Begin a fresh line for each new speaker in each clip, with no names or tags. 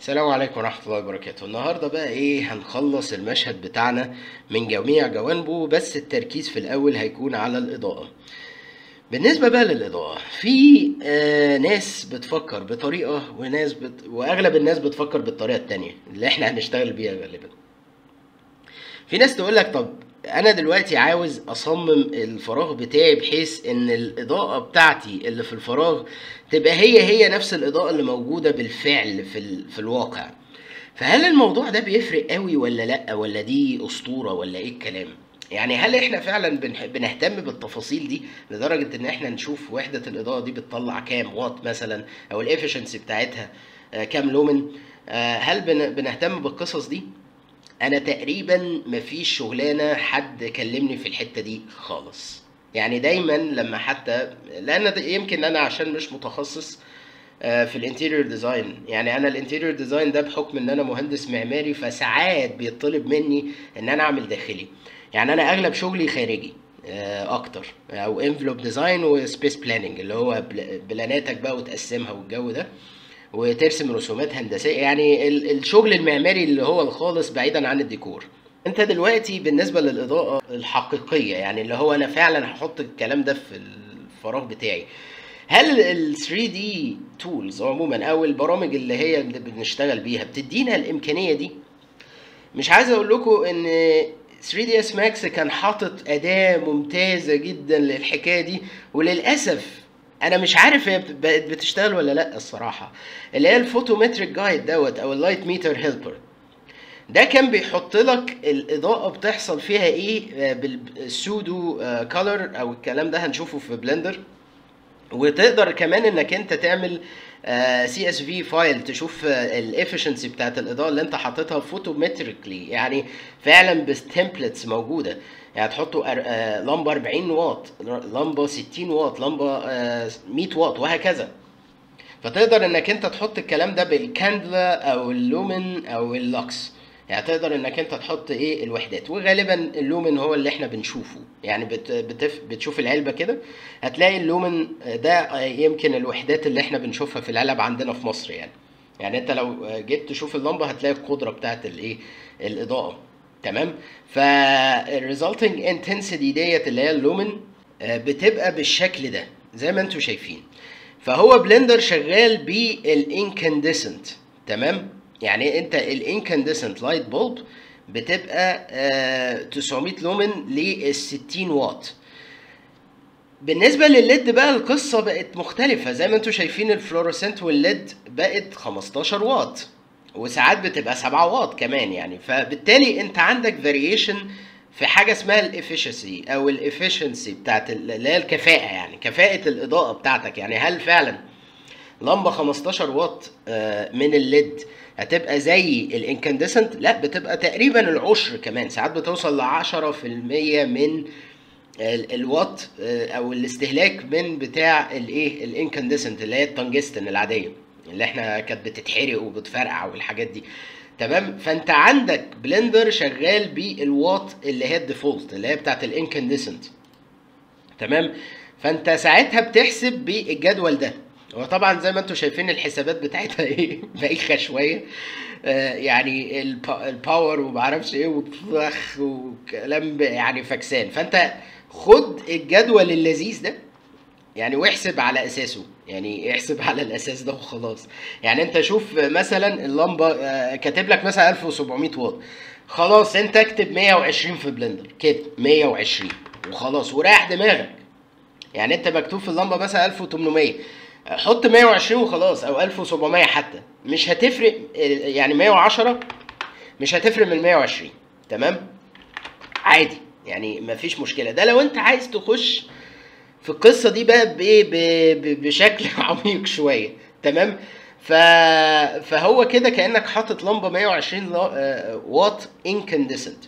السلام عليكم ورحمة الله وبركاته. النهاردة بقى إيه هنخلص المشهد بتاعنا من جميع جوانبه بس التركيز في الأول هيكون على الإضاءة. بالنسبة بقى للإضاءة في آه ناس بتفكر بطريقة وناس بت... وأغلب الناس بتفكر بالطريقة التانية اللي إحنا هنشتغل بيها غالبا. في ناس تقول لك طب أنا دلوقتي عاوز أصمم الفراغ بتاعي بحيث إن الإضاءة بتاعتي اللي في الفراغ تبقى هي هي نفس الإضاءة اللي موجودة بالفعل في ال... في الواقع. فهل الموضوع ده بيفرق قوي ولا لأ؟ ولا دي أسطورة ولا إيه الكلام؟ يعني هل إحنا فعلا بنح... بنهتم بالتفاصيل دي لدرجة إن إحنا نشوف وحدة الإضاءة دي بتطلع كام وات مثلا أو ال efficiency بتاعتها آه كام lumen؟ آه هل بن... بنهتم بالقصص دي؟ أنا تقريبا مفيش شغلانة حد كلمني في الحتة دي خالص. يعني دايما لما حتى لأن يمكن أنا عشان مش متخصص آه، في ال interior design. يعني أنا ال interior design ده بحكم إن أنا مهندس معماري فساعات بيطلب مني إن أنا أعمل داخلي. يعني أنا أغلب شغلي خارجي آه، أكتر أو envelope design و space planning اللي هو بل- plan اتك بقى وتقسمها والجو ده. وترسم رسومات هندسية. يعني ال- الشغل المعماري اللي هو الخالص بعيدا عن الديكور. أنت دلوقتي بالنسبة للإضاءة الحقيقية يعني اللي هو أنا فعلا هحط الكلام ده في الفراغ بتاعي. هل ال 3D tools عموما أو البرامج اللي هي اللي بنشتغل بيها بتدينا الإمكانية دي؟ مش عايز أقول لكم إن 3ds Max كان حاطط أداة ممتازة جدا للحكاية دي وللأسف أنا مش عارف هي بقت بتشتغل ولا لا الصراحة. اللي هي ال photometric guide دوت أو ال light meter helper. ده كان بيحط لك الإضاءة بتحصل فيها إيه آه، بال pseudo color أو الكلام ده هنشوفه في بلندر وتقدر كمان إنك أنت تعمل CSV file تشوف ال efficiency بتاعت الإضاءة اللي أنت حاططها photometrically يعني فعلا ب templates موجودة. يعني تحطوا أر- آه، لمبة 40 واط لمبة 60 واط لمبة آه، 100 واط وهكذا. فتقدر إنك أنت تحط الكلام ده بال candela أو ال lumen أو اللوكس. يعني تقدر إنك أنت تحط إيه؟ الوحدات. وغالبا ال lumen هو اللي إحنا بنشوفه. يعني بت بتف بتشوف العلبة كده هتلاقي ال lumen ده يمكن الوحدات اللي إحنا بنشوفها في العلب عندنا في مصر يعني. يعني أنت لو جيت تشوف اللمبة هتلاقي القدرة بتاعت الإيه؟ الإضاءة. تمام؟ فال resulting intensity ديت اللي هي ال lumen آه، بتبقى بالشكل ده زي ما أنتم شايفين. فهو بلندر شغال بال incandescent تمام؟ يعني انت ال incandescent light bulb بتبقى آه 900 lumen لل 60 واط. بالنسبة للل LED بقى القصة بقت مختلفة زي ما أنتم شايفين ال fluorescent وال LED بقت 15 واط. وساعات بتبقى 7 واط كمان يعني. فبالتالي انت عندك variation في حاجة اسمها efficiency أو ال efficiency بتاعت ال- اللي هي الكفاءة يعني كفاءة الإضاءة بتاعتك يعني. هل فعلا لمبة 15 واط آه، من ال LED هتبقى زي ال incandescent لا بتبقى تقريبا العشر كمان. ساعات بتوصل ل 10% من ال- الوات آه، أو الاستهلاك من بتاع الايه ال incandescent اللي هي التنجستن العادية. اللي إحنا كانت بتتحرق وبتفرقع والحاجات دي. تمام؟ فانت عندك بلندر شغال بالوات اللي هي ال default اللي هي بتاعت ال incandescent تمام؟ فانت ساعتها بتحسب بالجدول ده. وطبعا زي ما أنتم شايفين الحسابات بتاعتها إيه؟ بايخة شوية. آه يعني الب- الباور ومعرفش إيه وطخ وكلام يعني فكسان فانت خد الجدول اللذيذ ده يعني واحسب على أساسه. يعني احسب على الأساس ده وخلاص. يعني أنت شوف مثلا اللمبة آه، كاتب لك مثلا 1700 واط. خلاص أنت اكتب 120 في بلندر. كده 120 وخلاص وريح دماغك. يعني أنت مكتوب في اللمبة مثلا 1800 حط 120 وخلاص أو 1700 حتى. مش هتفرق يعني 110 مش هتفرق من 120 تمام؟ عادي. يعني مفيش مشكلة. ده لو أنت عايز تخش في القصة دي بقى بإيه؟ بشكل عميق شوية تمام؟ ف... فهو كده كأنك حاطط لمبة 120 لا- آه، واط incandescent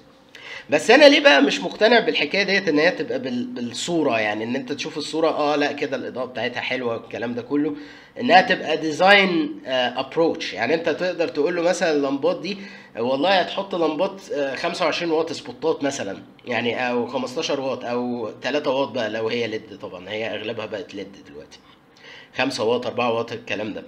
بس أنا ليه بقى مش مقتنع بالحكاية ديت ان هي تبقى بال... بالصورة؟ يعني ان انت تشوف الصورة آه لا كده الإضاءة بتاعتها حلوة والكلام ده كله. انها تبقى design approach يعني انت تقدر تقول له مثلا اللمبات دي آه، والله هتحط لمبات آه، 25 واط spotات مثلا. يعني أو 15 واط أو 3 واط بقى لو هي LED طبعا. هي أغلبها بقت LED دلوقتي. 5 واط 4 واط الكلام ده.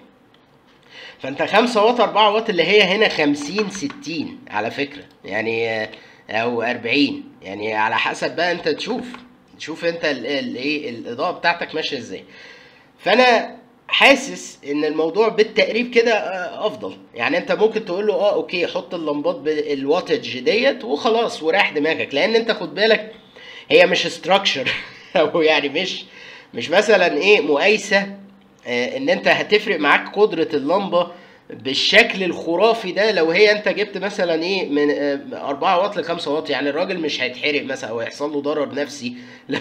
فأنت 5 واط 4 واط اللي هي هنا 50 60 على فكرة. يعني آه، أو 40 يعني على حسب بقى أنت تشوف. تشوف أنت الايه الإضاءة بتاعتك ماشية إزاي. فأنا حاسس إن الموضوع بالتقريب كده آه، أفضل. يعني أنت ممكن تقول له آه okay حط اللمبات بال wattage ديت وخلاص وريح دماغك. لأن أنت خد بالك هي مش ستراكشر أو يعني مش مش مثلا إيه مقايسة آه، إن أنت هتفرق معاك قدرة اللمبة بالشكل الخرافي ده لو هي أنت جبت مثلا إيه من 4 واط ل 5 واط يعني الراجل مش هيتحرق مثلا أو يحصل له ضرر نفسي. لو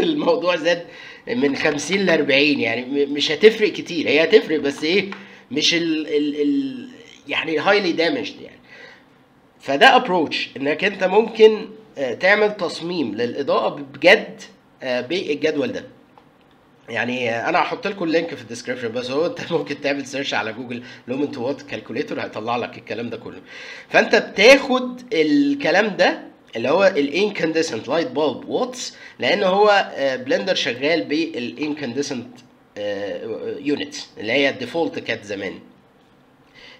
الموضوع زاد من 50 ل 40 يعني مش هتفرق كتير. هي هتفرق بس إيه مش ال ال ال يعني هايلي دامجد يعني. فده approach إنك أنت ممكن آه، تعمل تصميم للإضاءة بجد آه، بالجدول ده. يعني آه، أنا هحط لكم ال link في ال description بس هو أنت ممكن تعمل search على جوجل lumen to watt calculator هيطلع لك الكلام ده كله. فأنت بتاخد الكلام ده اللي هو ال incandescent light bulb watts لأن هو آه، بلندر شغال بال incandescent unit اللي هي ال default كانت زمان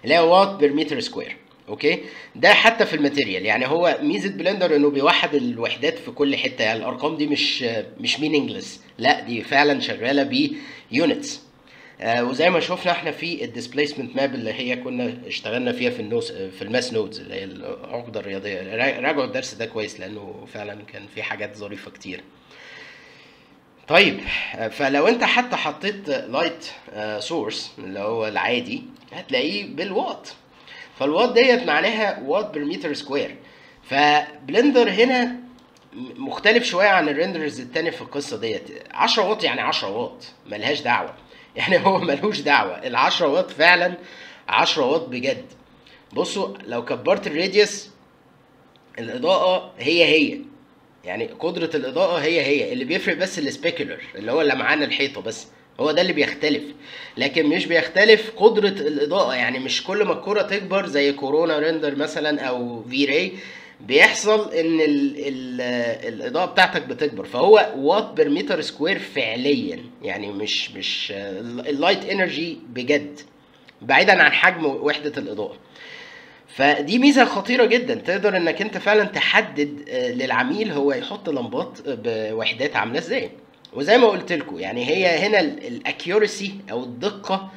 اللي هي watt per meter square okay؟ ده حتى في ال material. يعني هو ميزة بلندر إنه بيوحد الوحدات في كل حتة. يعني الأرقام دي مش مش meaningless لا دي فعلا شغالة ب units آه وزي ما شفنا إحنا في ال displacement map اللي هي كنا اشتغلنا فيها في ال nodes في ال math nodes اللي هي العقدة الرياضية. را- راجعوا الدرس ده كويس لأنه فعلا كان في حاجات ظريفة كتير. طيب آه، فلو أنت حتى حطيت light source اللي هو العادي هتلاقيه بالوات فالوات ديت معناها watt per meter square فبلندر هنا مختلف شوية عن ال renderers التاني في القصة ديت. 10 واط يعني 10 واط ملهاش دعوة. يعني هو ملوش دعوة. ال 10 واط فعلا 10 واط بجد. بصوا لو كبرت ال radius الإضاءة هي هي. يعني قدرة الإضاءة هي هي. اللي بيفرق بس ال specular اللي هو لمعان الحيطة بس. هو ده اللي بيختلف. لكن مش بيختلف قدرة الإضاءة. يعني مش كل ما الكرة تكبر زي كورونا render مثلا أو في راي بيحصل إن ال ال الإضاءة بتاعتك بتكبر. فهو watt per meter square فعليا. يعني مش مش ال light energy بجد. بعيدا عن حجم وحدة الإضاءة. فدي ميزة خطيرة جدا. تقدر إنك أنت فعلا تحدد آه، للعميل هو يحط لمبات بوحدات عاملة إزاي. وزي ما قلت لكم يعني هي هنا ال accuracy أو الدقة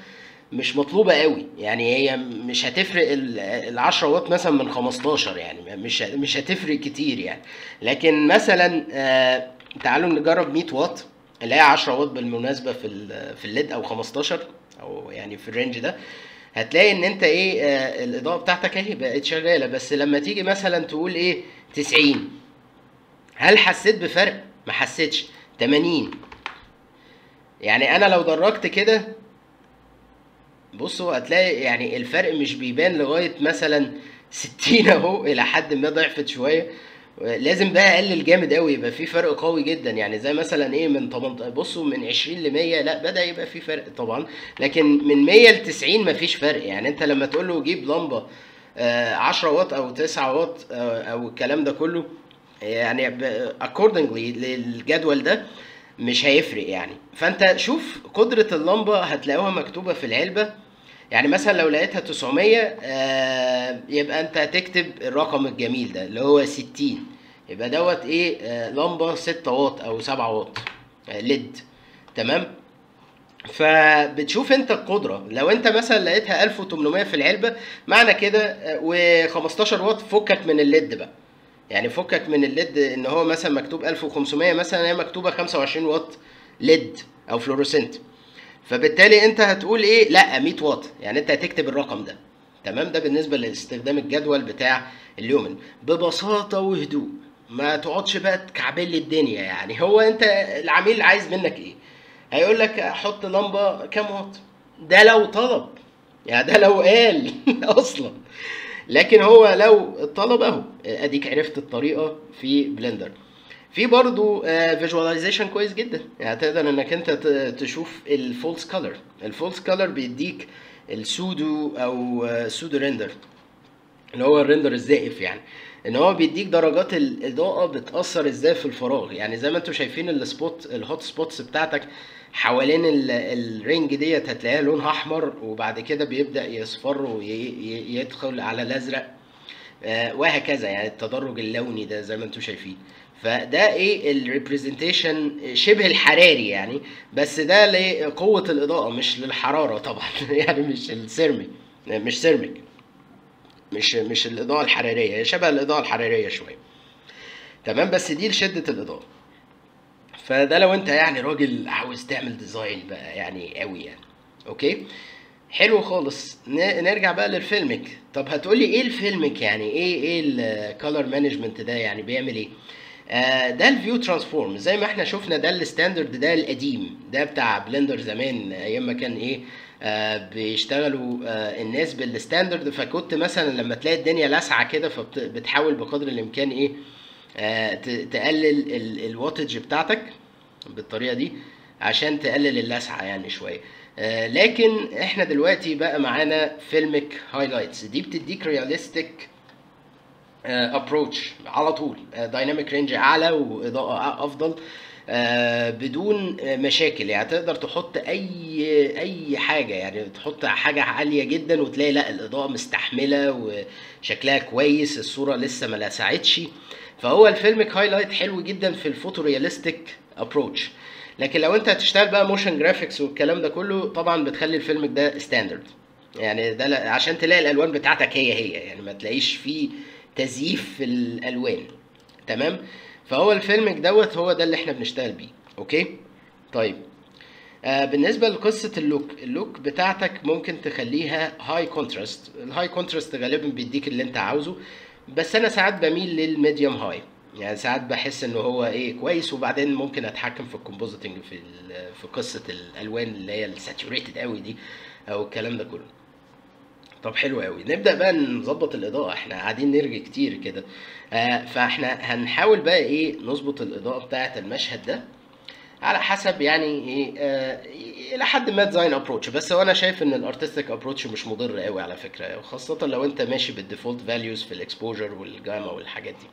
مش مطلوبة قوي. يعني هي مش هتفرق ال 10 واط مثلا من 15 يعني مش مش هتفرق كتير يعني. لكن مثلا آه، تعالوا نجرب 100 واط اللي هي 10 واط بالمناسبة في في ال LED أو 15 أو يعني في ال range ده. هتلاقي إن أنت إيه آه الإضاءة بتاعتك أهي بقت شغالة. بس لما تيجي مثلا تقول إيه 90 هل حسيت بفرق؟ ما حسيتش. 80 يعني أنا لو درجت كده بصوا هتلاقي يعني الفرق مش بيبان لغاية مثلا 60 أهو إلى حد ما ضعفت شوية. لازم بقى أقلل جامد قوي يبقى في فرق قوي جدا. يعني زي مثلا إيه من 18 بصوا من 20 ل 100 لا بدأ يبقى في فرق طبعا. لكن من 100 ل 90 مفيش فرق. يعني أنت لما تقول له جيب لمبة آه، 10 واط أو 9 واط آه، أو الكلام ده كله يعني accordingly للجدول ده مش هيفرق يعني. فأنت شوف قدرة اللمبة هتلاقوها مكتوبة في العلبة. يعني مثلا لو لقيتها 900 آه يبقى أنت هتكتب الرقم الجميل ده اللي هو 60 يبقى دوت إيه؟ آه لمبة 6 واط أو 7 واط آه ليد. تمام؟ فبتشوف أنت القدرة. لو أنت مثلا لقيتها 1800 في العلبة معنى كده و15 واط فكك من ال LED بقى. يعني فكك من ال LED إن هو مثلا مكتوب 1500 مثلا هي مكتوبة 25 واط LED أو fluorescent فبالتالي أنت هتقول إيه؟ لأ 100 واط. يعني أنت هتكتب الرقم ده. تمام؟ ده بالنسبة لاستخدام الجدول بتاع ال lumen. ببساطة وهدوء. ما تقعدش بقى تكعبل لي الدنيا يعني. هو أنت العميل عايز منك إيه؟ هيقول لك حط لمبه كام واط؟ ده لو طلب. يعني ده لو قال أصلا. لكن هو لو الطلب اهو اديك عرفت الطريقة في بلندر في برضو visualization كويس جدا. يعني تقدر إنك أنت تشوف ال false color ال false color بيديك ال pseudo أو pseudo render اللي هو ال render الزائف يعني. إن هو بيديك درجات الإضاءة بتأثر إزاي في الفراغ. يعني زي ما أنتم شايفين ال spot ال hot spots بتاعتك حوالين ال- ال ring ديت هتلاقيها لونها أحمر وبعد كده بيبدأ يصفر ويدخل على الأزرق آه، وهكذا. يعني التدرج اللوني ده زي ما أنتم شايفين. فده إيه ال representation شبه الحراري يعني بس ده لقوة الإضاءة مش للحرارة طبعا. يعني مش ال thermi مش thermic. مش مش الإضاءة الحرارية هي شبه الإضاءة الحرارية شوية. تمام؟ بس دي لشدة الإضاءة. فده لو أنت يعني راجل عاوز تعمل design بقى يعني قوي يعني. أوكي؟ حلو خالص. نرجع بقى لل filmic. طب هتقولي إيه ال filmic يعني؟ إيه إيه ال color management ده يعني بيعمل إيه؟ آه ده ال view transform زي ما إحنا شفنا ده ال standard ده القديم. ده بتاع بلندر زمان أيام ما كان إيه؟ بيشتغلوا آه الناس بال standard. فكنت مثلا لما تلاقي الدنيا لاسعة كده فبتحاول بقدر الإمكان إيه آه تقلل ال- ال wattage بتاعتك بالطريقة دي عشان تقلل اللسعه يعني شوية. آه لكن إحنا دلوقتي بقى معانا filmic highlights دي بتديك realistic approach على طول. dynamic range أعلى وإضاءة أفضل. آه، بدون آه، مشاكل. يعني تقدر تحط أي أي حاجة يعني تحط حاجة عالية جدا وتلاقي لأ الإضاءة مستحملة وشكلها كويس الصورة لسه ما لسعتش. فهو ال filmic highlight حلو جدا في ال photorealistic approach لكن لو أنت هتشتغل بقى motion graphics والكلام ده كله طبعا بتخلي ال filmic ده standard يعني ده عشان تلاقي الألوان بتاعتك هي هي يعني ما تلاقيش فيه تزييف في الألوان. تمام؟ فهو ال filmic دوت هو ده اللي إحنا بنشتغل بيه أوكي؟ طيب آه بالنسبة لقصة ال look ال look بتاعتك ممكن تخليها high contrast ال high contrast غالبا بيديك اللي انت عاوزه بس أنا ساعات بميل لل medium high يعني ساعات بحس ان هو إيه كويس وبعدين ممكن أتحكم في ال compositing في في قصة الألوان اللي هي ال saturated قوي دي أو الكلام ده كله. طب حلو قوي نبدأ بقى نظبط الإضاءة. إحنا قاعدين نرغي كتير كده. آه فإحنا هنحاول بقى إيه نظبط الإضاءة بتاعة المشهد ده على حسب يعني إيه آه إلى حد ما design approach بس هو أنا شايف إن ال artistic approach مش مضر قوي على فكرة. وخاصة لو أنت ماشي بال default values في ال exposure وال gamma والحاجات دي.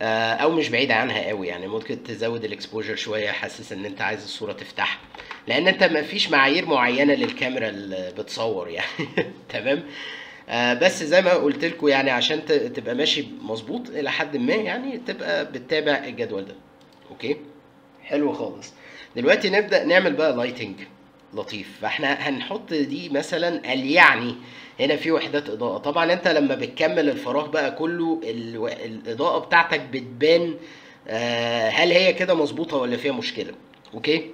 آه، أو مش بعيد عنها قوي يعني. ممكن تزود ال exposure شوية حاسس إن أنت عايز الصورة تفتح. لأن انت ما فيش معايير معينة للكاميرا اللي بتصور يعني. تمام؟ آه، بس زي ما قلت لكم يعني عشان تبقى ماشي مظبوط إلى حد ما يعني تبقى بتتابع الجدول ده. أوكي؟ حلو خالص. دلوقتي نبدأ نعمل بقى lighting لطيف. فإحنا هنحط دي مثلا قال يعني هنا في وحدات إضاءة. طبعا أنت لما بتكمل الفراغ بقى كله ال- الإضاءة بتاعتك بتبان آه، هل هي كده مظبوطة ولا فيها مشكلة؟ أوكي؟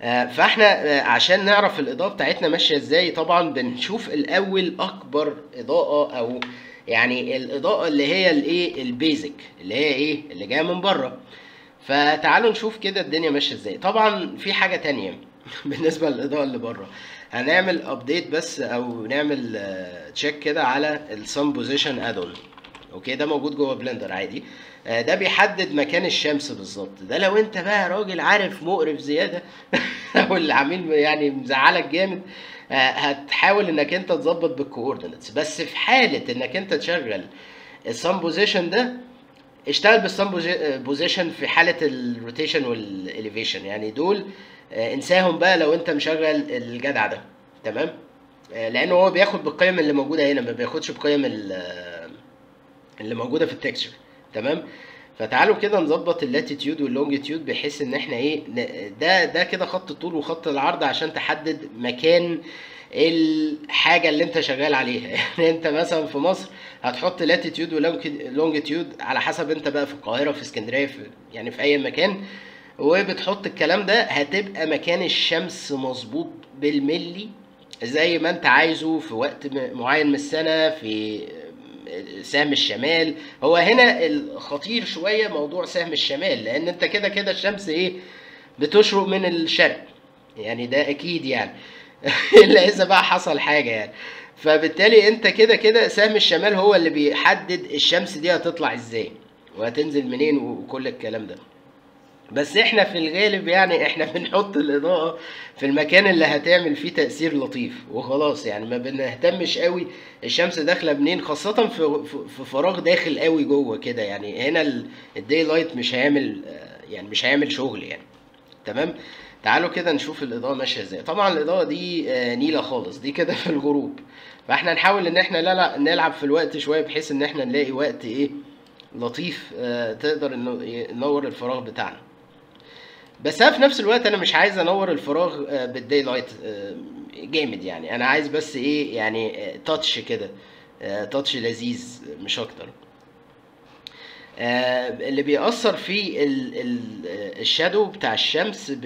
فاحنا آه، عشان نعرف الإضاءة بتاعتنا ماشية إزاي طبعا بنشوف الأول أكبر إضاءة أو يعني الإضاءة اللي هي الإيه ال basic اللي هي إيه اللي جاية من بره. فتعالوا نشوف كده الدنيا ماشية إزاي. طبعا في حاجة تانية بالنسبة للإضاءة اللي بره. هنعمل update بس أو نعمل check كده على ال sun position add-on أوكي؟ ده موجود جوه بلندر عادي. آه، ده بيحدد مكان الشمس بالظبط. ده لو أنت بقى راجل عارف مقرف زيادة أو العميل يعني مزعلك جامد آه، هتحاول إنك أنت تظبط بال coordinates بس في حالة إنك أنت تشغل ال sun position ده اشتغل بال sun position في حالة ال rotation وال elevation يعني دول آه، انساهم بقى لو أنت مشغل الجدع ده. تمام؟ آه، لأنه هو بياخد بالقيم اللي موجودة هنا ما بياخدش بقيم ال- آه، اللي موجودة في ال texture تمام؟ فتعالوا كده نظبط ال latitude وال longitude بحيث إن إحنا إيه ده ده كده خط الطول وخط العرض عشان تحدد مكان الحاجة اللي أنت شغال عليها. يعني أنت مثلا في مصر هتحط latitude و longitude على حسب أنت بقى في القاهرة في اسكندرية في يعني في أي مكان. وبتحط الكلام ده هتبقى مكان الشمس مظبوط بالملي زي ما أنت عايزه في وقت معين من السنة في سهم الشمال. هو هنا الخطير شوية موضوع سهم الشمال لأن أنت كده كده الشمس إيه؟ بتشرق من الشرق. يعني ده أكيد يعني. إلا إذا بقى حصل حاجة يعني. فبالتالي أنت كده كده سهم الشمال هو اللي بيحدد الشمس دي هتطلع إزاي وهتنزل منين وكل الكلام ده. بس إحنا في الغالب يعني إحنا بنحط الإضاءة في المكان اللي هتعمل فيه تأثير لطيف وخلاص يعني ما بنهتمش قوي الشمس داخلة منين؟ خاصة في في- فراغ داخل قوي جوه كده يعني هنا الداي لايت مش هيعمل يعني مش هيعمل شغل يعني. تمام؟ تعالوا كده نشوف الإضاءة ماشية إزاي. طبعا الإضاءة دي آه، نيلة خالص دي كده في الغروب. فإحنا نحاول إن إحنا لا لا نلعب في الوقت شوية بحيث إن إحنا نلاقي وقت إيه؟ لطيف آه، تقدر إنه ينور الفراغ بتاعنا. بس أنا في نفس الوقت أنا مش عايز أنور الفراغ آه، بال daylight آه، جامد يعني. أنا عايز بس إيه يعني touch كده touch لذيذ مش أكتر. آه، اللي بيأثر في ال- ال- آه، ال shadow بتاع الشمس آه،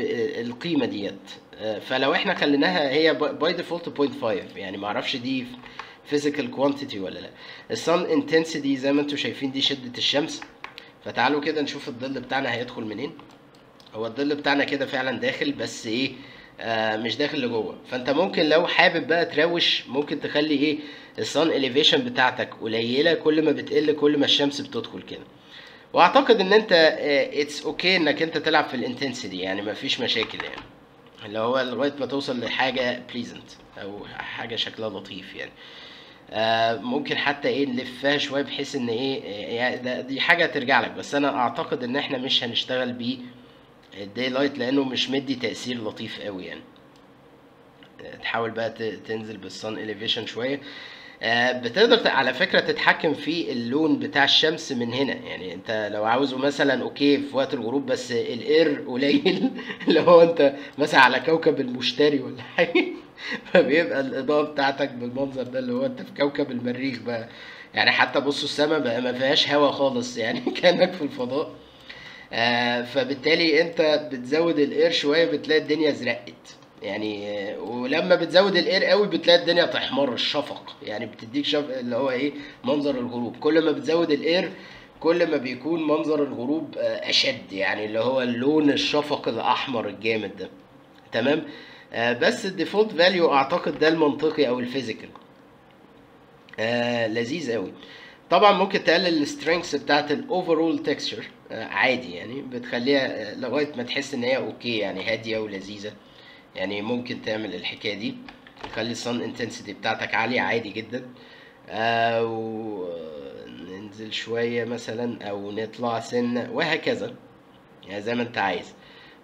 القيمة ديت. آه، فلو إحنا خليناها هي by default 0.5 يعني. معرفش دي physical quantity ولا لأ. ال sun intensity زي ما أنتم شايفين دي شدة الشمس. فتعالوا كده نشوف الظل بتاعنا هيدخل منين. هو الظل بتاعنا كده فعلا داخل بس إيه آه مش داخل لجوه. فأنت ممكن لو حابب بقى تروش ممكن تخلي إيه ال sun elevation بتاعتك قليلة كل ما بتقل كل ما الشمس بتدخل كده. وأعتقد إن أنت it's okay إنك أنت تلعب في ال intensity يعني مفيش مشاكل يعني. اللي هو لغاية ما توصل لحاجة pleasant أو حاجة شكلها لطيف يعني. آه ممكن حتى إيه نلفها شوية بحيث إن إيه يعني ده- دي حاجة ترجع لك. بس أنا أعتقد إن إحنا مش هنشتغل بيه ال daylight لأنه مش مدي تأثير لطيف قوي يعني. تحاول بقى تنزل بال sun elevation شوية. آه، بتقدر على فكرة تتحكم في اللون بتاع الشمس من هنا. يعني انت لو عاوزه مثلا أوكي في وقت الغروب بس ال air قليل. اللي هو انت مثلا على كوكب المشتري ولا حاجة. فبيبقى الإضاءة بتاعتك بالمنظر ده اللي هو انت في كوكب المريخ بقى. يعني حتى بصوا السماء بقى ما فيهاش هوا خالص. يعني كأنك في الفضاء. فبالتالي انت بتزود الإير شوية بتلاقي الدنيا زرقت. يعني آه، ولما بتزود الإير قوي بتلاقي الدنيا تحمر الشفق. يعني بتديك شف... اللي هو إيه منظر الغروب. كل ما بتزود الإير كل ما بيكون منظر الغروب آه، أشد. يعني اللي هو اللون الشفق الأحمر الجامد ده. تمام؟ آه، بس ال default value أعتقد ده المنطقي أو ال physical. آه لذيذ قوي. طبعا ممكن تقلل ال strengths بتاعت ال overall texture آه عادي يعني بتخليها آه، لغاية ما تحس إن هي okay يعني هادية ولذيذة. يعني ممكن تعمل الحكاية دي تخلي ال sun intensity بتاعتك عالية عادي جدا. آه وننزل شوية مثلا أو نطلع سنة وهكذا. يعني زي ما أنت عايز.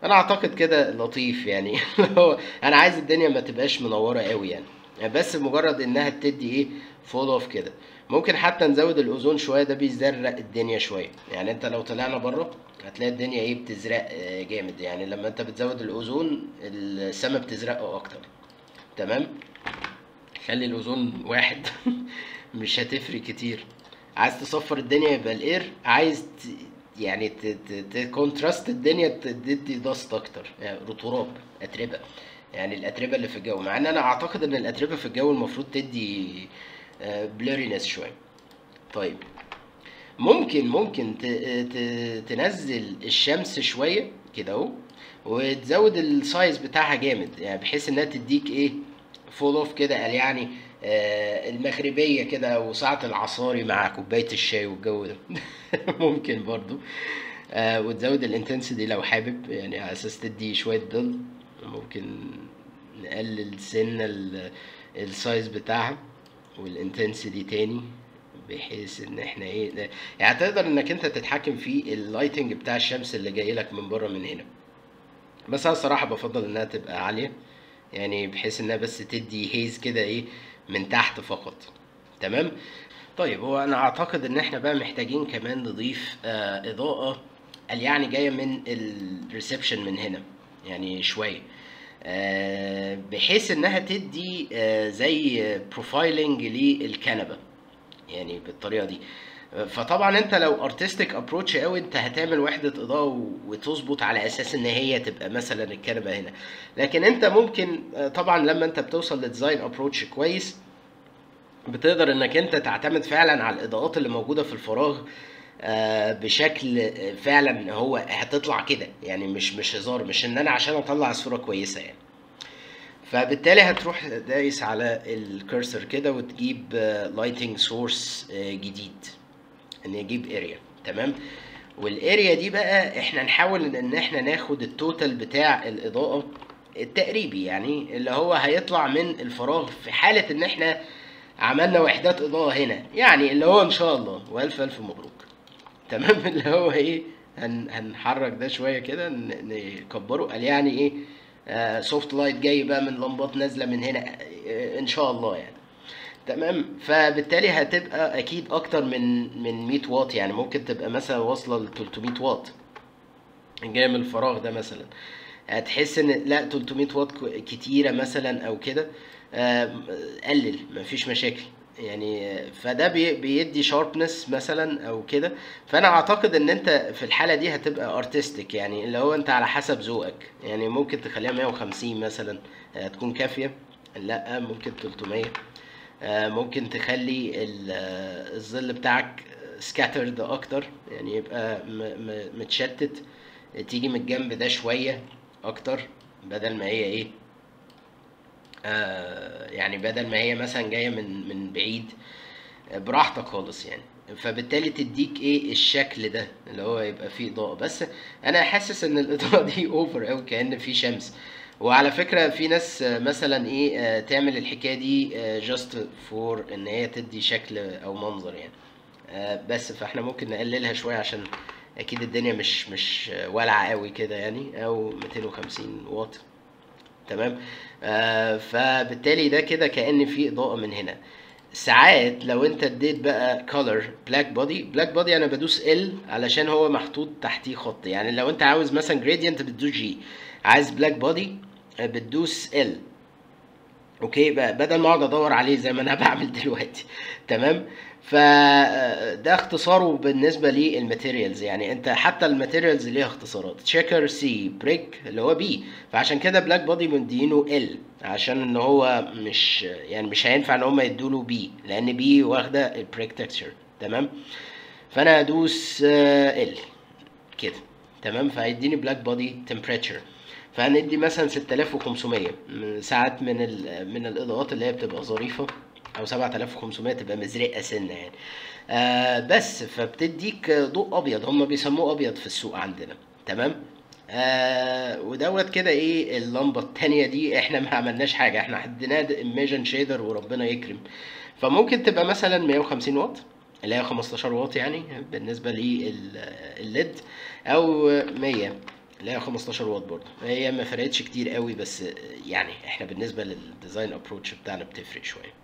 أنا أعتقد كده لطيف يعني. أنا عايز الدنيا ما تبقاش منورة قوي يعني. بس مجرد إنها تدي إيه fall off كده. ممكن حتى نزود الأوزون شوية ده بيزرق الدنيا شوية. يعني أنت لو طلعنا بره هتلاقي الدنيا إيه بتزرق آه، جامد. يعني لما أنت بتزود الأوزون السما بتزرقه أكتر. تمام؟ خلي الأوزون واحد. مش هتفرق كتير. عايز تصفر الدنيا يبقى ال air. عايز ت... يعني ت contrast الدنيا تدي dust أكتر. يعني أتربة. يعني الأتربة اللي في الجو. مع إن أنا أعتقد إن الأتربة في الجو المفروض تدي blurriness شوية طيب. ممكن ممكن. تنزل الشمس شوية كده اهو وتزود ال size بتاعها جامد. يعني بحيث انها تديك إيه fall off كده قال يعني آه المغربية كده وساعة العصاري مع كوباية الشاي والجو ده. ممكن برضو. آه وتزود ال intensity لو حابب يعني على أساس تدي شوية ظل. ممكن نقلل سنة ال- ال size بتاعها. وال intensity تاني بحيث إن إحنا إيه يعني تقدر إنك أنت تتحكم في ال lighting بتاع الشمس اللي جاي لك من بره من هنا. بس أنا الصراحة بفضل إنها تبقى عالية يعني بحيث إنها بس تدي haze كده إيه من تحت فقط. تمام؟ طيب هو أنا أعتقد إن إحنا بقى محتاجين كمان نضيف آه إضاءة يعني جاية من ال reception من هنا يعني شوية. بحيث إنها تدي آه زي profiling للكنبة يعني بالطريقة دي. فطبعا أنت لو artistic approach قوي أنت هتعمل وحدة إضاءة وتظبط على أساس إن هي تبقى مثلا الكنبة هنا. لكن أنت ممكن آه، طبعا لما أنت بتوصل ل design approach كويس بتقدر إنك أنت تعتمد فعلا على الإضاءات اللي موجودة في الفراغ آه، بشكل آه، فعلا هو هتطلع كده. يعني مش مش هزار مش إن أنا عشان أطلع صوره كويسة يعني. فبالتالي هتروح دايس على ال cursor كده وتجيب lighting source جديد. إن يجيب area تمام؟ وال area دي بقى إحنا نحاول إن إحنا ناخد ال total بتاع الإضاءة التقريبي يعني اللي هو هيطلع من الفراغ في حالة إن إحنا عملنا وحدات إضاءة هنا. يعني اللي هو إن شاء الله. وألف ألف مبروك. تمام؟ اللي هو إيه هن هنحرك ده شوية كده نكبره. قال يعني إيه soft light جاي بقى من لمبات نازلة من هنا آه، إن شاء الله يعني. تمام؟ فبالتالي هتبقى أكيد أكتر من من 100 واط يعني. ممكن تبقى مثلا واصلة ل 300 واط. جاية من الفراغ ده مثلا. هتحس إن لا 300 واط كتيرة مثلا أو كده آم، قلل مفيش مشاكل. يعني فده بي- بيدي sharpness مثلا أو كده. فأنا أعتقد إن أنت في الحالة دي هتبقى artistic يعني اللي هو أنت على حسب ذوقك. يعني ممكن تخليها 150 مثلا آه، تكون كافية. لا ممكن 300 آه، ممكن تخلي آه، الظل بتاعك سكاترد أكتر. يعني يبقى متشتت. تيجي من الجنب ده شوية أكتر بدل ما هي إيه يعني بدل ما هي مثلا جاية من من بعيد آه، براحتك خالص يعني. فبالتالي تديك إيه الشكل ده اللي هو يبقى فيه إضاءة. بس أنا حاسس إن الإضاءة دي اوفر قوي كأن في شمس. وعلى فكرة في ناس آه، مثلا إيه آه، تعمل الحكاية دي just for إن هي تدي شكل أو منظر يعني. آه، بس فإحنا ممكن نقللها شوية عشان أكيد الدنيا مش مش آه، والعه قوي كده يعني أو 250 واط. تمام؟ آه فبالتالي ده كده كأن في إضاءة من هنا. ساعات لو انت اديت بقى color black body black body أنا بدوس L علشان هو محطوط تحتيه خط. يعني لو انت عاوز مثلا gradient بتدوس G عايز black body آه، بتدوس L. okay؟ بقى بدل ما أقعد أدور عليه زي ما أنا بعمل دلوقتي. تمام؟ فده اختصاره بالنسبة لل materials يعني انت حتى ال materials ليها اختصارات. checker C brick اللي هو B فعشان كده black body مدينه L عشان ان هو مش يعني مش هينفع ان هم يدوله B لأن B واخدة ال brick texture تمام؟ فأنا ادوس L كده. تمام؟ فهيديني black body temperature فهندي مثلا 6500 من- ساعات من من الإضاءات اللي هي بتبقى ظريفة. أو 7500 تبقى مزرقة سنة يعني. آه بس فبتديك ضوء أبيض. هم بيسموه أبيض في السوق عندنا. تمام؟ آه ودوت كده إيه اللمبة التانية دي إحنا ما عملناش حاجة. إحنا اديناها emission shader وربنا يكرم. فممكن تبقى مثلا 150 واط اللي هي 15 واط يعني بالنسبة للل LED أو 100 اللي هي 15 واط برضه. هي ما فرقتش كتير قوي بس يعني إحنا بالنسبة لل design approach بتاعنا بتفرق شوية.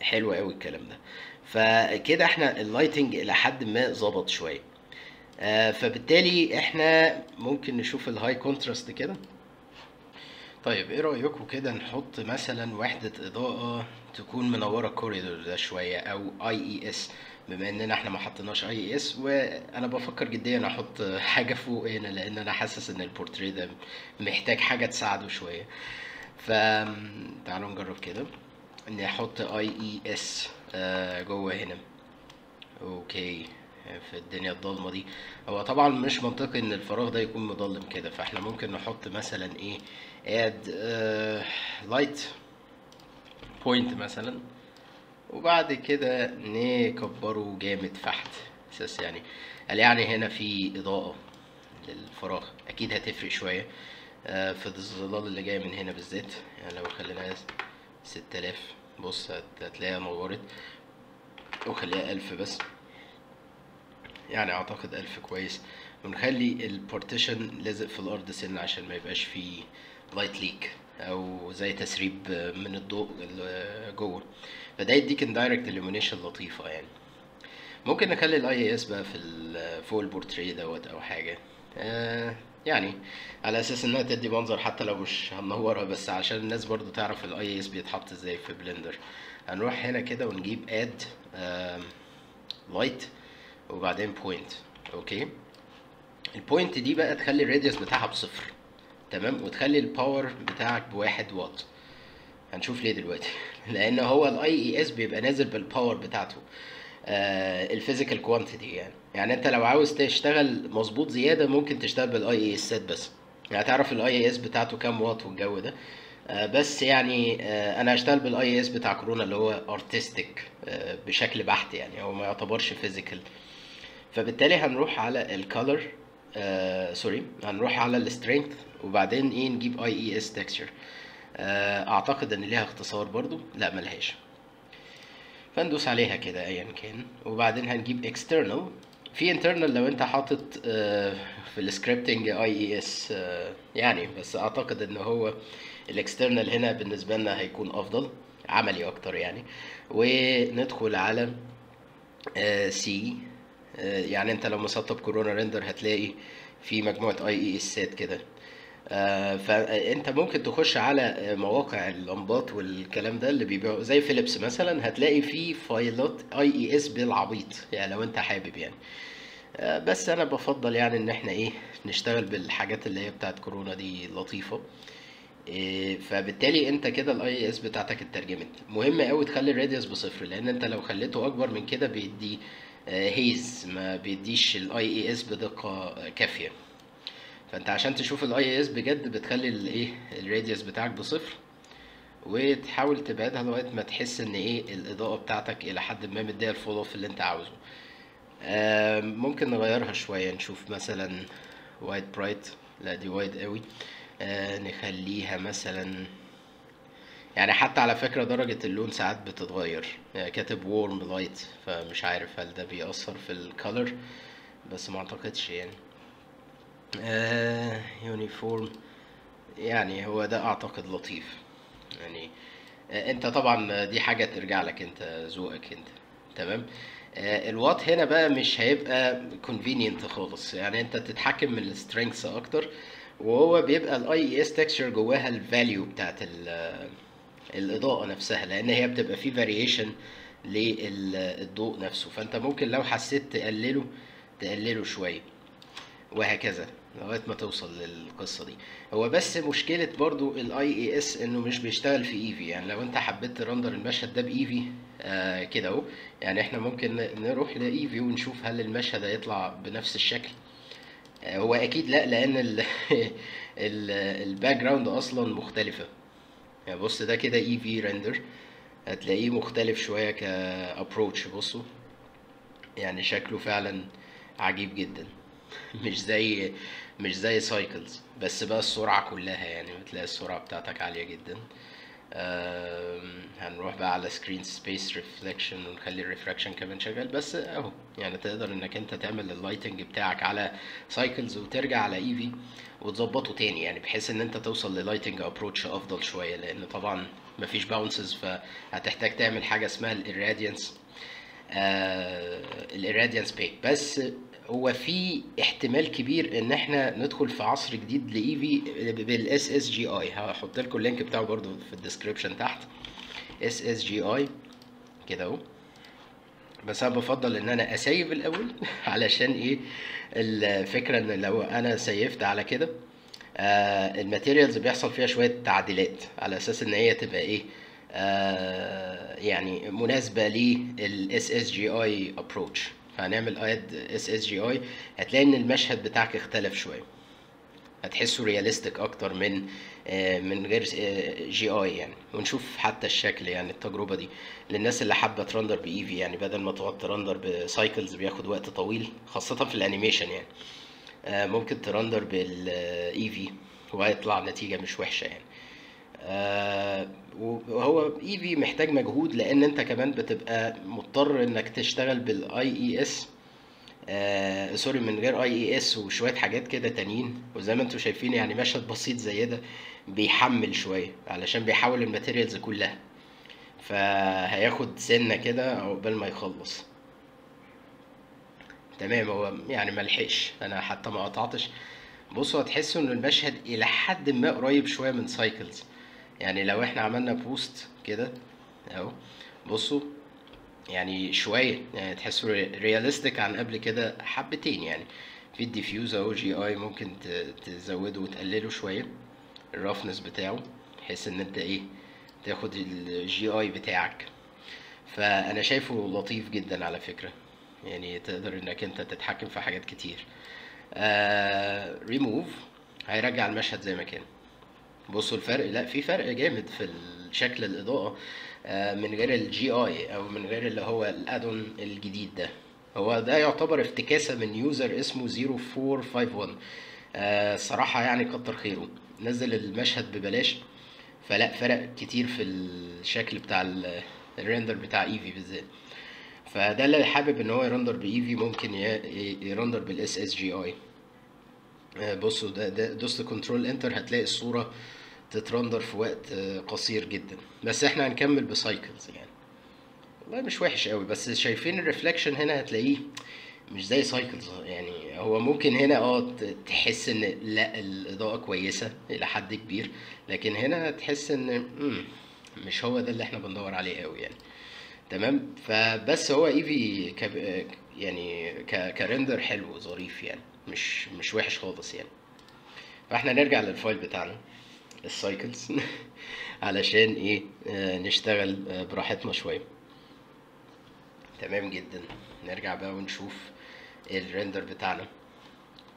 حلو قوي الكلام ده. فكده إحنا ال lighting إلى حد ما ظبط شوية. آه فبالتالي إحنا ممكن نشوف ال high contrast كده. طيب إيه رأيكم كده نحط مثلا وحدة إضاءة تكون منورة الكوريدور ده شوية أو IES بما إننا إحنا ما حطيناش IES وأنا بفكر جديا أحط حاجة فوق هنا لأن أنا حاسس إن البورتريه ده محتاج حاجة تساعده شوية. فتعالوا نجرب كده. اني أحط IES جوه هنا. okay. في الدنيا الضلمة دي. هو طبعا مش منطقي إن الفراغ ده يكون مظلم كده فإحنا ممكن نحط مثلا إيه add light point مثلا. وبعد كده نكبره جامد فعلى أساس يعني قال يعني هنا في إضاءة للفراغ. أكيد هتفرق شوية آه، في الظلال اللي جاي من هنا بالذات. يعني لو خليناها 6000 بص هت- هتلاقيها نورت. وخليها 1000 بس. يعني أعتقد ألف كويس. ونخلي ال partition لازق في الأرض عشان ما يبقاش فيه light leak أو زي تسريب من الضوء جوه. فده يديك indirect illumination لطيفة يعني. ممكن نخلي ال IES بقى في فوق البورتريه دوت أو حاجة. آه يعني على أساس إنها تدي منظر حتى لو مش هنورها بس عشان الناس برضو تعرف ال IES بيتحط إزاي في بلندر هنروح هنا كده ونجيب add light وبعدين point okay؟ ال point دي بقى تخلي ال radius بتاعها بصفر. تمام؟ وتخلي ال power بتاعك بواحد واط هنشوف ليه دلوقتي؟ لأن هو ال IES بيبقى نازل بال power بتاعته. ال physical quantity يعني. يعني انت لو عاوز تشتغل مظبوط زيادة ممكن تشتغل بال IES بس. يعني تعرف ال IES بتاعته كام واط والجو ده. آه، بس يعني آه، أنا هشتغل بال IES بتاع كورونا اللي هو artistic بشكل بحت يعني. هو ما يعتبرش physical فبالتالي هنروح على ال color آه sorry هنروح على ال strength وبعدين إيه نجيب IES texture اعتقد ان ليها اختصار برضو. لا ملهاش. فندوس عليها كده ايا كان. وبعدين هنجيب external. في internal لو انت حاطط آه، في ال scripting IES يعني بس اعتقد ان هو ال external هنا بالنسبة لنا هيكون افضل عملي أكتر يعني. وندخل على C يعني انت لو مسطب كورونا ريندر هتلاقي في مجموعة IES ات كده. آه، فانت ممكن تخش على مواقع اللمبات والكلام ده اللي بيبيعوا زي فيليبس مثلا هتلاقي فيه فايلات IES بالعبيط يعني لو انت حابب يعني. آه، بس أنا بفضل يعني ان إحنا إيه نشتغل بالحاجات اللي هي بتاعت كورونا دي لطيفة. إيه، فبالتالي انت كده ال IES بتاعتك اترجمت. مهم قوي تخلي ال radius بصفر لأن انت لو خليته اكبر من كده بيدي آه، haze ما بيديش ال IES بدقة كافية. فانت عشان تشوف ال IES بجد بتخلي الايه ال radius بتاعك بصفر وتحاول تبعدها لغاية ما تحس إن إيه الإضاءة بتاعتك إلى حد ما مديها ال fall off اللي أنت عاوزه. ممكن نغيرها شوية نشوف مثلا white bright لا دي white قوي. آه، نخليها مثلا يعني حتى على فكرة درجة اللون ساعات بتتغير. يعني كاتب warm light فمش عارف هل ده بيأثر في ال color بس ما أعتقدش يعني. آه uniform. يعني هو ده أعتقد لطيف. يعني آه أنت طبعا دي حاجة ترجع لك أنت ذوقك أنت. تمام؟ آه الوات هنا بقى مش هيبقى convenient خالص. يعني أنت تتحكم من ال strength أكتر وهو بيبقى ال IES texture جواها ال value بتاعت ال- الإضاءة نفسها لأن هي بتبقى في variation للضوء نفسه. فأنت ممكن لو حسيت تقلله تقلله شوية وهكذا. لغاية ما توصل للقصة دي. هو بس مشكلة برضو ال IES إنه مش بيشتغل في Eevee يعني لو أنت حبيت ت render المشهد ده ب Eevee آه كده أهو. يعني إحنا ممكن نروح ل Eevee ونشوف هل المشهد هيطلع بنفس الشكل. آه هو أكيد لأ لأن ال ال background أصلا مختلفة. يعني بص ده كده Eevee render هتلاقيه مختلف شوية ك approach بصوا يعني شكله فعلا عجيب جدا. مش زي مش زي Cycles بس بقى السرعة كلها يعني بتلاقي السرعة بتاعتك عالية جدا. هنروح بقى على screen space reflection ونخلي ال refraction كمان شغال بس أهو يعني تقدر إنك أنت تعمل ال lighting بتاعك على Cycles وترجع على Eevee وتظبطه تاني يعني بحيث إن أنت توصل لل lighting approach أفضل شوية لأن طبعا مفيش bounces فهتحتاج تعمل حاجة اسمها ال radiance ال irradiance bake بس هو في احتمال كبير إن إحنا ندخل في عصر جديد ل Eevee بال SSGI هحط لكم ال link بتاعه برضو في ال description تحت. SSGI كده أهو. بس أنا بفضل إن أنا أ save الأول علشان إيه؟ الفكرة إن لو أنا سيفت على كده آه ال materials بيحصل فيها شوية تعديلات على أساس إن هي تبقى إيه؟ آه يعني مناسبة لل SSGI approach فهنعمل add SSGI هتلاقي إن المشهد بتاعك اختلف شوية. هتحسه realistic أكتر من آه، من غير GI يعني. ونشوف حتى الشكل يعني التجربة دي. للناس اللي حابة ت render ب Eevee يعني بدل ما تقعد ت render ب Cycles بياخد وقت طويل خاصة في ال animation يعني. آه، ممكن ت render بال Eevee وهيطلع نتيجة مش وحشة يعني. آه، وهو Eevee محتاج مجهود لأن أنت كمان بتبقى مضطر إنك تشتغل بال SS آه sorry من غير SS وشوية حاجات كده تانيين. وزي ما أنتم شايفين يعني مشهد بسيط زي ده بيحمل شوية علشان بيحول ال materials كلها. فهياخد سنة كده عقبال ما يخلص. تمام هو يعني ملحقش أنا حتى ما قطعتش. بصوا هتحسوا إن المشهد إلى حد ما قريب شوية من Cycles يعني لو إحنا عملنا boost كده اهو بصوا يعني شوية يعني تحسوا realistic عن قبل كده حبتين يعني. في ال diffuse اهو GI ممكن تزوده وتقلله شوية ال roughness بتاعه بحيث ان انت إيه تاخد ال GI بتاعك. فأنا شايفه لطيف جدا على فكرة يعني تقدر انك انت تتحكم في حاجات كتير. ريموف هيرجع المشهد زي ما كان. بصوا الفرق لا في فرق جامد في شكل الإضاءة آه، من غير ال GI أو من غير اللي هو ال add-on الجديد ده. هو ده يعتبر افتكاسة من user اسمه 0451 آه الصراحة يعني كتر خيره. نزل المشهد ببلاش. فلا فرق كتير في الشكل بتاع ال- ال render بتاع Eevee بالذات. فده اللي حابب إن هو ي render ب Eevee ممكن ي- ي- render بال SSGI بصوا ده ده دوست control enter هتلاقي الصورة تت render في وقت آه، قصير جدا. بس إحنا هنكمل ب Cycles يعني. والله مش وحش قوي بس شايفين ال reflection هنا هتلاقيه مش زي Cycles يعني هو ممكن هنا آه تحس إن لأ الإضاءة كويسة إلى حد كبير لكن هنا تحس إن مش هو ده اللي إحنا بندور عليه قوي يعني. تمام؟ فبس هو Eevee ك يعني ك ك render حلو ظريف يعني مش مش وحش خالص يعني. فإحنا نرجع لل file بتاعنا. ال Cycles علشان إيه آه نشتغل آه براحتنا شوية. تمام جدا. نرجع بقى ونشوف ال render بتاعنا.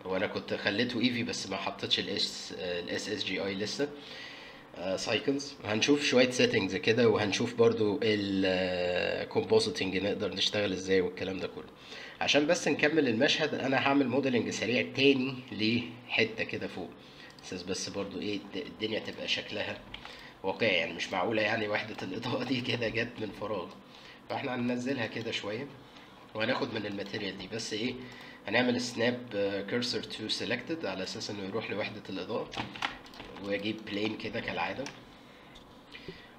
هو أنا كنت خليته Eevee بس ما حطيتش ال S ال SSGI لسه. Cycles هنشوف شوية settings كده وهنشوف برضو ال compositing نقدر نشتغل إزاي والكلام ده كله. عشان بس نكمل المشهد أنا هعمل modeling سريع تاني لحتة كده فوق. أساس بس برضو إيه الد- الدنيا تبقى شكلها واقعي يعني مش معقولة يعني وحدة الإضاءة دي كده جت من فراغ. فإحنا هننزلها كده شوية وهناخد من ال material دي. بس إيه هنعمل snap cursor to selected على أساس إنه يروح لوحدة الإضاءة وأجيب plane كده كالعادة.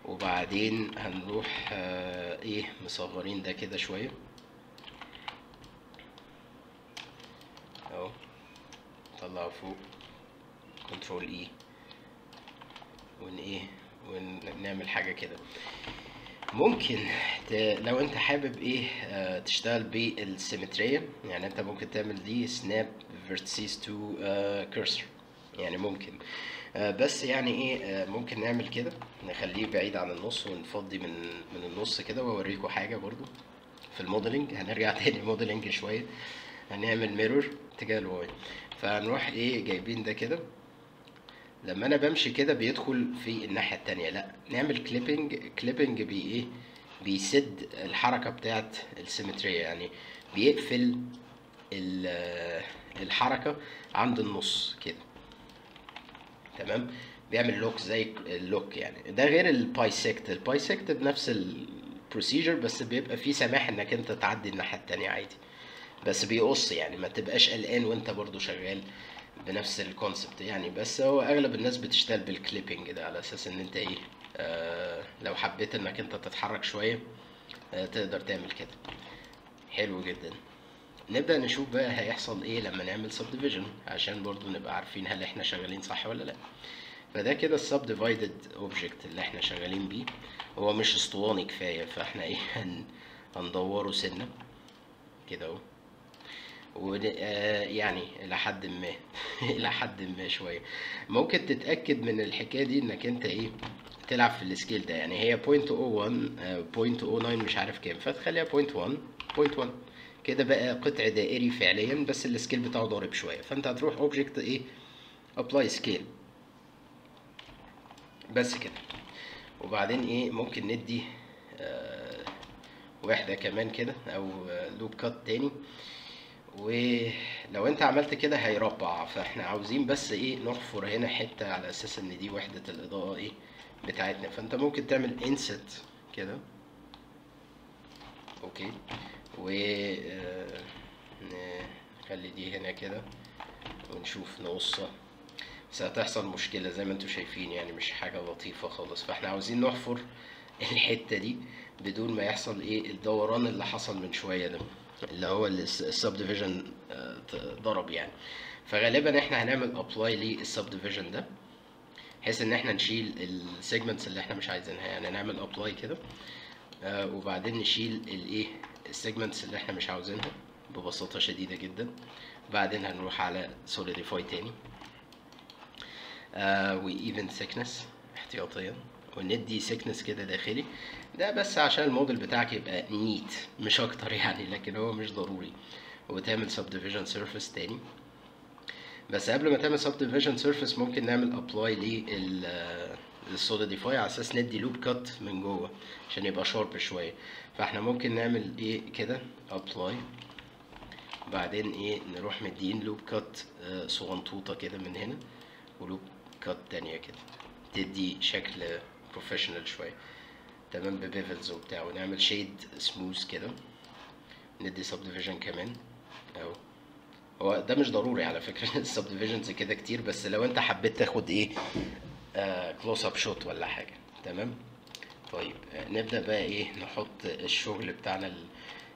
وبعدين هنروح آه، إيه مصغرين ده كده شوية. أهو نطلعه فوق. control A one إيه؟ ونعمل حاجة كده. ممكن ت... لو أنت حابب إيه آه تشتغل بال symmetry يعني أنت ممكن تعمل دي snap vertices to cursor يعني ممكن. آه بس يعني إيه آه ممكن نعمل كده. نخليه بعيد عن النص ونفضي من من النص كده واوريكم حاجة برضو في ال modeling. هنرجع تاني modeling شوية. هنعمل mirror اتجاه ال Y. فهنروح إيه جايبين ده كده. لما أنا بمشي كده بيدخل في الناحية التانية. لا نعمل clipping clipping بي إيه؟ بيسد الحركة بتاعت ال symmetry. يعني بيقفل ال- الحركة عند النص كده. تمام؟ بيعمل lock زي ال lock يعني. ده غير ال bisect ال bisect بنفس ال procedure بس بيبقى فيه سماح إنك أنت تعدي الناحية التانية عادي. بس بيقص يعني ما تبقاش قلقان وأنت برضو شغال. بنفس ال concept يعني بس هو أغلب الناس بتشتغل بال clipping ده على أساس إن أنت إيه آه لو حبيت إنك أنت تتحرك شوية آه تقدر تعمل كده. حلو جدا. نبدأ نشوف بقى هيحصل إيه لما نعمل subdivision عشان برضو نبقى عارفين هل إحنا شغالين صح ولا لأ. فده كده ال subdivided object اللي إحنا شغالين بيه. هو مش اسطواني كفاية فإحنا إيه هن هندوره سنة. كده أهو. يعني إلى حد ما إلى حد ما شوية. ممكن تتأكد من الحكاية دي إنك أنت إيه تلعب في ال scale ده. يعني هي 0.01 آه، 0.09 مش عارف كام. فتخليها 0.1 0.1 كده بقى قطع دائري فعليا بس ال scale بتاعه ضارب شوية. فأنت هتروح object إيه apply scale بس كده. وبعدين إيه ممكن ندي آه واحدة كمان كده أو loop cut تاني. ولو انت عملت كده هيربع. فاحنا عاوزين بس إيه نحفر هنا حتة على أساس إن دي وحدة الإضاءة إيه بتاعتنا. فأنت ممكن تعمل inset كده. okay. و آه، نخلي دي هنا كده ونشوف نقصها. بس هتحصل مشكلة زي ما أنتوا شايفين يعني مش حاجة لطيفة خالص. فاحنا عاوزين نحفر الحتة دي بدون ما يحصل إيه الدوران اللي حصل من شوية ده. اللي هو ال subdivision ضرب يعني. فغالبا إحنا هنعمل apply لل subdivision ده بحيث إن إحنا نشيل ال segments اللي إحنا مش عايزينها. يعني نعمل apply كده آه، وبعدين نشيل الايه ال segments اللي إحنا مش عاوزينها ببساطة شديدة جدا. بعدين هنروح على solidify تاني و even thickness احتياطيا. وندي thickness كده داخلي. ده بس عشان الموديل بتاعك يبقى neat مش أكتر يعني لكن هو مش ضروري. وتعمل subdivision surface تاني. بس قبل ما تعمل subdivision surface ممكن نعمل apply لل لل solidify على أساس ندي loop cut من جوه عشان يبقى sharp شوية. فإحنا ممكن نعمل إيه كده؟ apply. وبعدين إيه؟ نروح مدين loop cut صغنطوطة كده من هنا و loop cut تانية كده. تدي شكل professional شوية تمام ب bevels وبتاع. ونعمل shade smooth كده. ندي subdivision كمان. أهو. هو ده مش ضروري على فكرة. ال subdivisions كده كتير. بس لو انت حبيت تاخد إيه close up shot ولا حاجة. تمام؟ طيب آه، نبدأ بقى إيه نحط الشغل بتاعنا ال-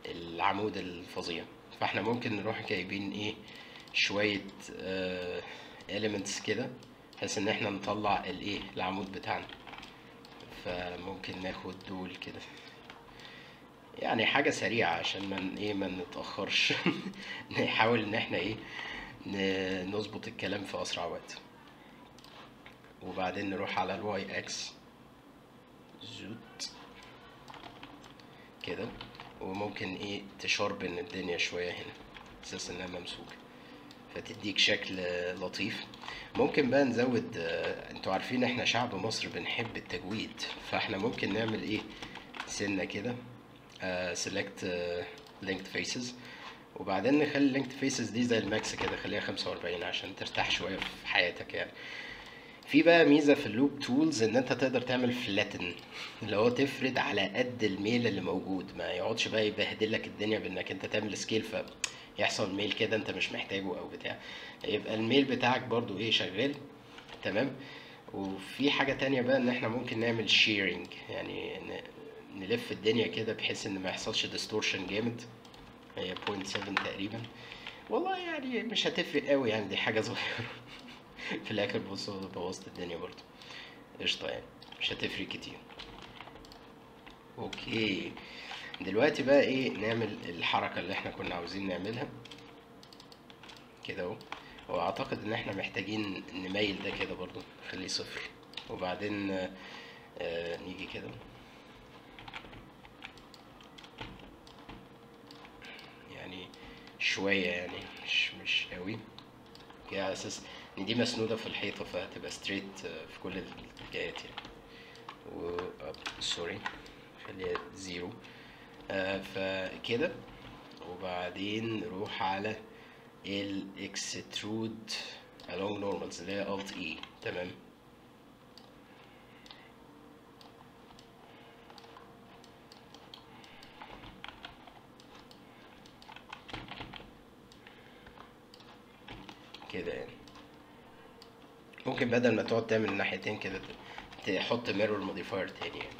العمود الفظيع. فاحنا ممكن نروح جايبين إيه شوية آه elements كده بحيث ان إحنا نطلع الايه العمود بتاعنا. فممكن ناخد دول كده. يعني حاجة سريعة عشان ما إيه ما نتأخرش. نحاول إن إحنا إيه نظبط الكلام في أسرع وقت. وبعدين نروح على ال Y X Z كده. وممكن إيه ت sharpen الدنيا شوية هنا. أساس إنها ممسوكة. فتديك شكل لطيف. ممكن بقى نزود آه، أنتوا عارفين إحنا شعب مصر بنحب التجويد فاحنا ممكن نعمل إيه؟ سنة كده select linked faces وبعدين نخلي ال linked faces دي زي الماكس كده خليها 45 عشان ترتاح شوية في حياتك يعني. في بقى ميزة في ال loop tools إن أنت تقدر تعمل flatten اللي هو تفرد على قد الميل اللي موجود ما يقعدش بقى يبهدل لك الدنيا بإنك أنت تعمل scale فيحصل ميل كده انت مش محتاجه أو بتاع. يبقى الميل بتاعك برضو إيه شغال. تمام؟ وفي حاجة تانية بقى ان إحنا ممكن نعمل shearing يعني نلف الدنيا كده بحيث ان ما يحصلش distortion جامد. هي 0.7 تقريبا. والله يعني مش هتفرق قوي يعني دي حاجة صغيرة. في الآخر بص بوظت الدنيا برضو. قشطة يعني مش هتفرق كتير. okay. دلوقتي بقى إيه نعمل الحركة اللي إحنا كنا عاوزين نعملها. كده اهو. واعتقد ان إحنا محتاجين نميل ده كده برضو نخليه صفر. وبعدين آه، آه، نيجي كده. يعني شوية يعني مش مش قوي. كده على أساس إن دي مسنودة في الحيطة فهتبقى straight في كل الجهات يعني. و آه، sorry خليها zero آه فكده. وبعدين نروح على ال extrude along normals اللي هي alt e. تمام. كده يعني. ممكن بدل ما تقعد تعمل الناحيتين كده تحط ميرور موديفاير تاني يعني.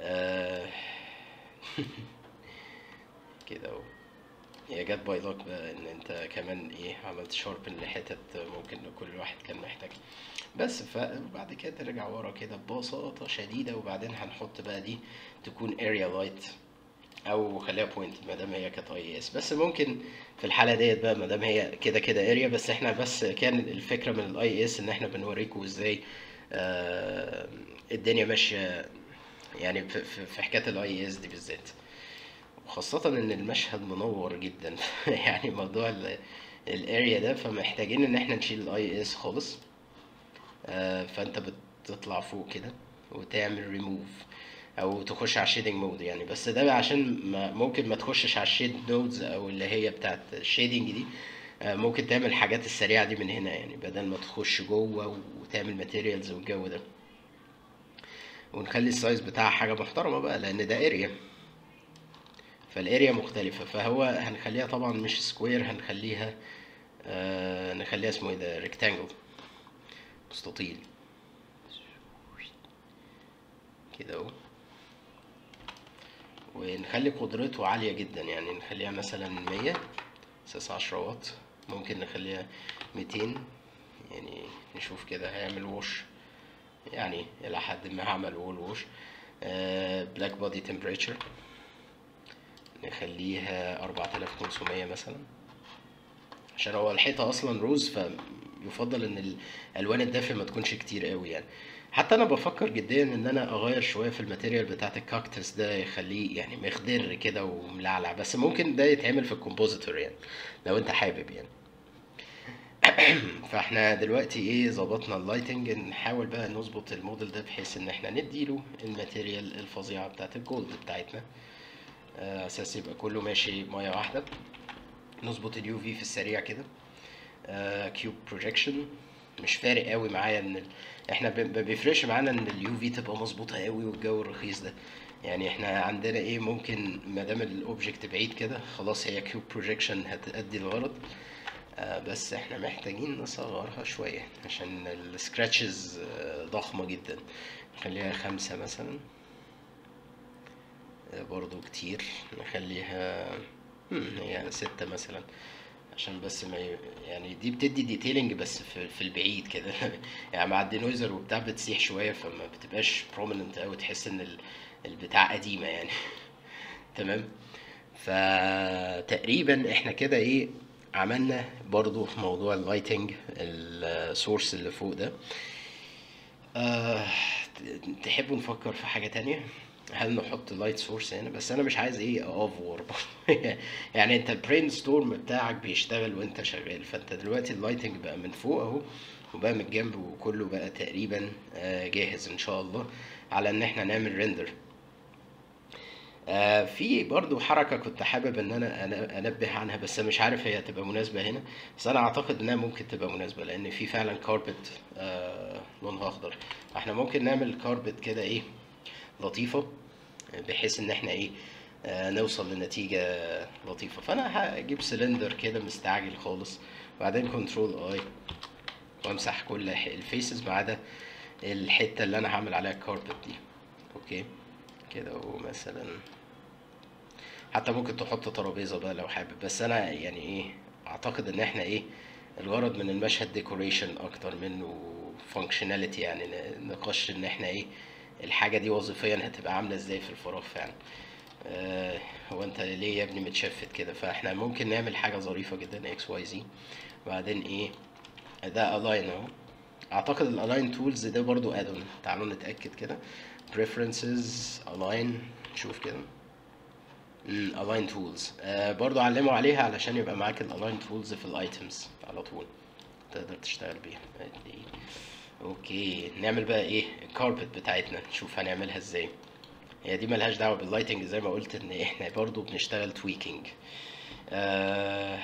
آه، كده اهو هي جت باي لك بقى إن أنت كمان إيه عملت شاربن لحتت ممكن كل واحد كان محتاج. بس فبعد كده ترجع ورا كده ببساطة شديدة وبعدين هنحط بقى دي تكون اريا لايت أو خليها بوينت ما دام هي كانت اي اس بس ممكن في الحالة ديت بقى ما دام هي كده كده اريا بس إحنا بس كان الفكرة من الاي اس إن إحنا بنوريكم إزاي آه الدنيا ماشية يعني في, حكاية ال IES دي بالذات. وخاصة إن المشهد منور جدا. يعني موضوع ال area ده فمحتاجين إن إحنا نشيل ال IES خالص. آه، فأنت بتطلع فوق كده وتعمل ريموف أو تخش على ال shading mode يعني. بس ده عشان ما ممكن ما تخشش على ال shade nodes أو اللي هي بتاعت ال shading دي. آه، ممكن تعمل الحاجات السريعة دي من هنا يعني بدل ما تخش جوه وتعمل materials والجو ده. ونخلي ال size بتاعها حاجة محترمة بقى لأن ده area فال area مختلفة فهو هنخليها طبعا مش square هنخليها آه نخليها اسمه إيه ده rectangle مستطيل. كده أهو. ونخلي قدرته عالية جدا يعني نخليها مثلا مية أساس عشرة واط. ممكن نخليها ميتين يعني نشوف كده هيعمل wash يعني إلى حد ما هعمل wall wash blackbody temperature نخليها 4500 مثلا. عشان هو الحيطة أصلا rose فيفضل إن الألوان الدافئة ما تكونش كتير قوي يعني. حتى أنا بفكر جديا إن أنا أغير شوية في ال material بتاعت الكاكتس ده يخليه يعني مخضر كده وملعلع بس ممكن ده يتعمل في ال compositor يعني لو أنت حابب يعني. فاحنا دلوقتي إيه ظبطنا ال lighting نحاول بقى نظبط الموديل ده بحيث ان إحنا نديله ال material الفظيعة بتاعت ال gold بتاعتنا. آه، أساس يبقى كله ماشي مية واحدة. نظبط ال UV في السريع كده. cube projection مش فارق قوي معايا إن ال... إحنا ما بيفرقش معانا إن ال UV تبقى مظبوطة قوي والجو الرخيص ده. يعني إحنا عندنا إيه ممكن ما دام ال object بعيد كده خلاص هي cube projection هتأدي الغرض. آه، بس إحنا محتاجين نصغرها شوية عشان ال scratches ضخمة جدا. نخليها خمسة مثلا. آه، برضو كتير. نخليها هي ستة مثلا. عشان بس ما. يعني دي بتدي detailing بس في, البعيد كده. يعني مع ال denoiser وبتاع بتسيح شوية فما بتبقاش prominent أوي. تحس ال- البتاع قديمة يعني. تمام؟ فتقريبا إحنا كده إيه عملنا برضو في موضوع ال lighting ال source اللي فوق ده. ت- تحبوا نفكر في حاجة تانية؟ هل نحط light source هنا؟ بس أنا مش عايز إيه effort يعني أنت ال brainstorm بتاعك بيشتغل وأنت شغال. فأنت دلوقتي ال lighting بقى من فوق أهو وبقى من الجنب وكله بقى تقريبا آه، جاهز إن شاء الله على إن إحنا نعمل render آه، في برضو حركة كنت حابب إن أنا أنبه عنها بس مش عارف هي هتبقى مناسبة هنا. بس أنا أعتقد إنها ممكن تبقى مناسبة لأن في فعلا carpet لونها أخضر. إحنا ممكن نعمل carpet كده إيه لطيفة بحيث إن إحنا إيه آه، نوصل لنتيجة لطيفة. فأنا هجيب سلندر كده مستعجل خالص وبعدين control A وامسح كل ال faces ما عدا الحتة اللي أنا هعمل عليها ال carpet دي. okay؟ كده ومثلا حتى ممكن تحط ترابيزة بقى لو حابب. بس أنا يعني إيه أعتقد إن إحنا إيه الغرض من المشهد decoration أكتر منه functionality يعني نقاش إن إحنا إيه الحاجة دي وظيفيا هتبقى عاملة إزاي في الفراغ فعلا. آه هو أنت ليه يا ابني متشفت كده؟ فإحنا ممكن نعمل حاجة ظريفة جدا X Y Z وبعدين إيه ده align أهو. أعتقد ال align tools ده برضو add-on تعالوا نتأكد كده. Preferences align. نشوف كده. Tools. آه برضو علموا عليها علشان يبقى معاك ال align tools في ال items على طول. تقدر تشتغل بيها. okay نعمل بقى إيه؟ ال carpet بتاعتنا نشوف هنعملها إزاي. هي دي ملهاش دعوة بال lighting زي ما قلت ان إحنا برضو بنشتغل tweaking آه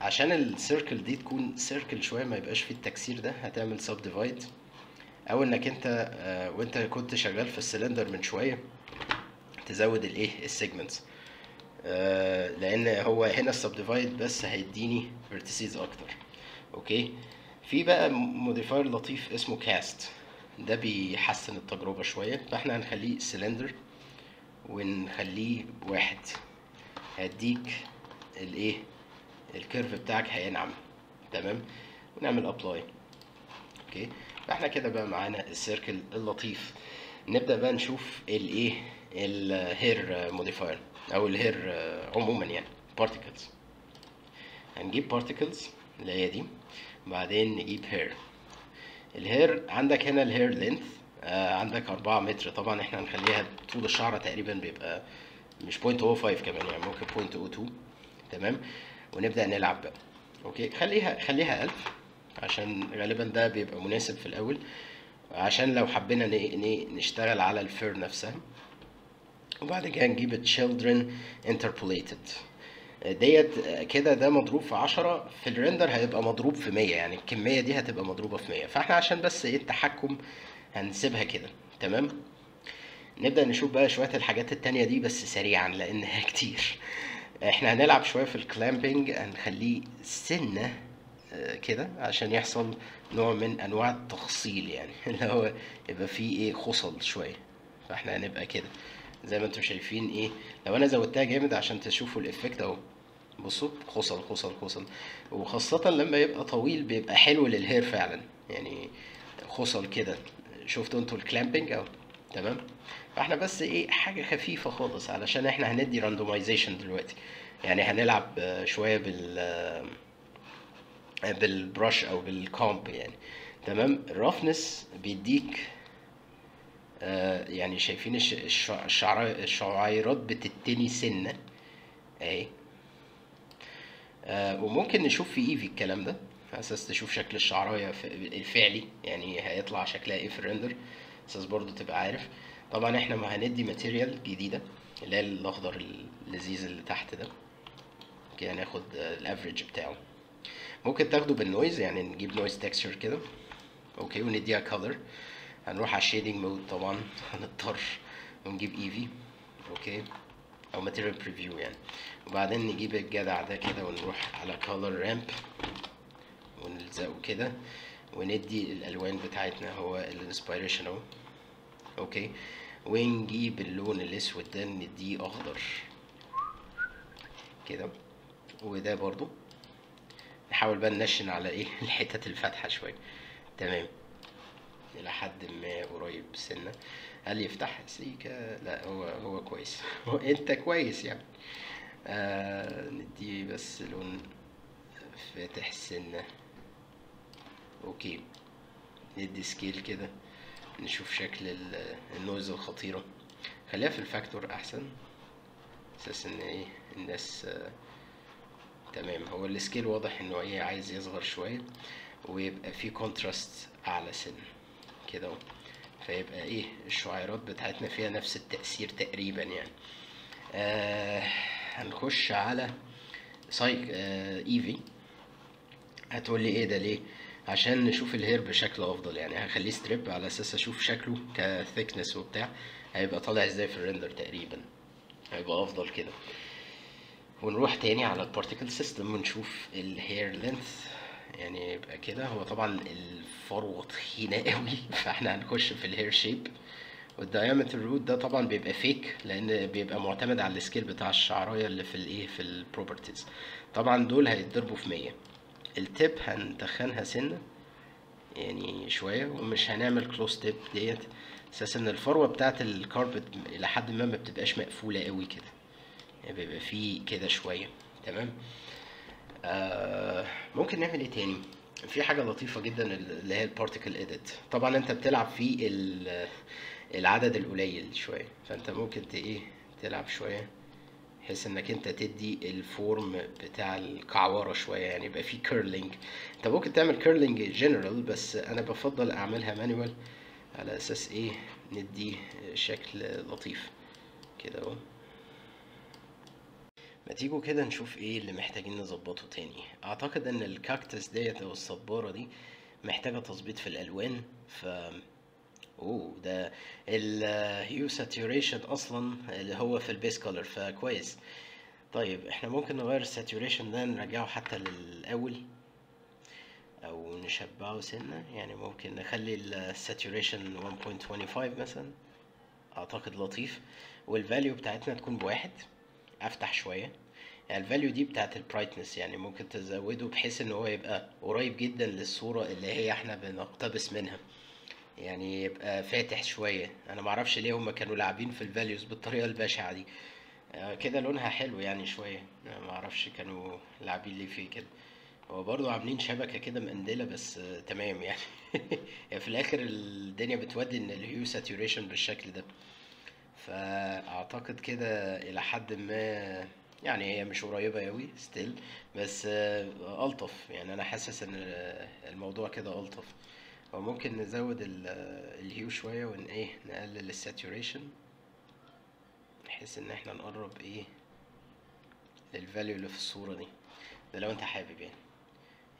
عشان ال circle دي تكون circle شوية ما يبقاش فيه التكسير ده هتعمل subdivide أو إنك أنت آه وأنت كنت شغال في السلندر من شوية تزود الايه ال segments لأن هو هنا divide بس هيديني vertices أكتر. okay؟ في بقى modifier لطيف اسمه cast ده بيحسن التجربة شوية. فإحنا هنخليه سلندر ونخليه واحد. هيديك الايه ال curve بتاعك هينعم. تمام؟ ونعمل apply okay؟ فإحنا كده بقى معانا ال circle اللطيف. نبدأ بقى نشوف الايه ال hair modifier أو ال hair عموما يعني particles هنجيب particles اللي هي دي بعدين نجيب hair ال hair عندك هنا ال hair length آه عندك 4 متر. طبعا إحنا هنخليها طول الشعر تقريبا بيبقى مش 0.05 كمان يعني ممكن 0.02 تمام؟ ونبدأ نلعب بقى. okay؟ خليها خليها 1000 عشان غالبا ده بيبقى مناسب في الأول. عشان لو حبينا نشتغل على ال fur نفسها. وبعد كده نجيب children interpolated. ديت كده ده مضروب في 10 في ال render هيبقى مضروب في 100 يعني الكمية دي هتبقى مضروبة في 100 فاحنا عشان بس إيه التحكم هنسيبها كده. تمام؟ نبدأ نشوف بقى شوية الحاجات التانية دي بس سريعا لأنها كتير. إحنا هنلعب شوية في ال clumping هنخليه سنة آه، كده عشان يحصل نوع من أنواع التفصيل يعني اللي هو يبقى فيه إيه خصل شوية. فاحنا هنبقى كده. زي ما أنتم شايفين إيه لو أنا زودتها جامد عشان تشوفوا ال effect اهو. بصوا خصل خصل خصل. وخاصة لما يبقى طويل بيبقى حلو لل hair فعلا. يعني خصل كده. شفتوا أنتوا ال clumping اهو. تمام؟ فاحنا بس إيه حاجة خفيفة خالص علشان إحنا هندي randomization دلوقتي. يعني هنلعب شوية بال بال brush أو بال comb يعني. تمام؟ ال roughness بيديك يعني شايفين الشعيرات بتتني سنة. أهي. آه وممكن نشوف في Eevee الكلام ده على أساس تشوف شكل الشعراية ف- الفعلي يعني هيطلع شكلها إيه في ال render أساس برضو تبقى عارف. طبعا إحنا ما هندي material جديدة اللي هي الأخضر اللذيذ اللي تحت ده. كده ناخد ال average بتاعه. ممكن تاخده بال noise يعني نجيب noise texture كده. okay ونديها color. هنروح على shading mode طبعا. هنضطر ونجيب Eevee أوكي أو material preview يعني. وبعدين نجيب الجدع ده كده ونروح على color ramp. ونلزقه كده. وندي الألوان بتاعتنا. هو ال inspiration أهو. أوكي ونجيب اللون الأسود ده نديه أخضر. كده. وده برضو. نحاول بقى ننشن على إيه؟ الحتت الفاتحة شوية. تمام. إلى حد ما قريب سنه هل يفتح سيكا لا هو هو كويس. هو أنت كويس يعني. آه ندي بس لون فاتح سنه أوكي. ندي scale كده. نشوف شكل ال- ال noise الخطيرة. خليها في ال factor أحسن. أساس إن إيه الناس آه تمام. هو ال scale واضح إنه إيه عايز يصغر شوية ويبقى فيه contrast أعلى سنة. كده اهو فيبقى إيه الشعيرات بتاعتنا فيها نفس التأثير تقريبا يعني. آه هنخش على سايك آه إيفي. هتقول لي إيه ده ليه؟ عشان نشوف ال hair بشكل أفضل يعني. هخليه strip على أساس أشوف شكله ك thickness وبتاع. هيبقى طالع إزاي في ال render تقريبا؟ هيبقى أفضل كده. ونروح تاني على ال particle system ونشوف ال hair length يعني يبقى كده. هو طبعا الفروه تخينه قوي فاحنا هنخش في ال hair shape وال diameter root ده طبعا بيبقى fake لأن بيبقى معتمد على ال scale بتاع الشعراية اللي في الايه في ال properties طبعا دول هيتضربوا في 100 ال tip هندخنها سنة يعني شوية ومش هنعمل close tip ديت. أساس إن الفروة بتاعت ال carpet إلى حد ما ما بتبقاش مقفولة قوي كده. يعني بيبقى فيه كده شوية تمام؟ آه ممكن نعمل إيه تاني؟ في حاجة لطيفة جدا اللي هي ال particle edit طبعا انت بتلعب في ال- العدد القليل شوية. فانت ممكن إيه تلعب شوية بحيث انك انت تدي ال form بتاع الكعورة شوية يعني يبقى في curling انت ممكن تعمل curling general بس أنا بفضل اعملها manual على أساس إيه ندي شكل لطيف. كده اهو. ما تيجوا كده نشوف إيه اللي محتاجين نظبطه تاني. اعتقد ان الكاكتس ديت أو الصبارة دي محتاجة تظبيط في الألوان ف اوه ده ال hue saturation أصلا اللي هو في ال base color فكويس. طيب إحنا ممكن نغير ال saturation ده نرجعه حتى للأول أو نشبعه سنة. يعني ممكن نخلي ال saturation 1.25 مثلا. أعتقد لطيف. وال value بتاعتنا تكون بواحد. أفتح شوية. يعني ال value دي بتاعت ال brightness يعني ممكن تزوده بحيث إن هو يبقى قريب جدا للصورة اللي هي إحنا بنقتبس منها. يعني يبقى فاتح شوية. أنا معرفش ليه هما كانوا لاعبين في ال values بالطريقة البشعة دي. آه، كده لونها حلو يعني شوية. معرفش كانوا لاعبين ليه فيه كده. هو برضو عاملين شبكة كده مقندلة بس آه، تمام يعني. يعني في الآخر الدنيا بتودي إن ال hue saturation بالشكل ده. فأعتقد كده إلى حد ما يعني هي مش قريبة أوي still بس آه، ألطف. يعني أنا حاسس إن الموضوع كده ألطف. وممكن نزود آه، ال hue شوية ون إيه نقلل ال saturation بحيث إن إحنا نقرب إيه لل value اللي في الصورة دي. ده لو أنت حابب يعني.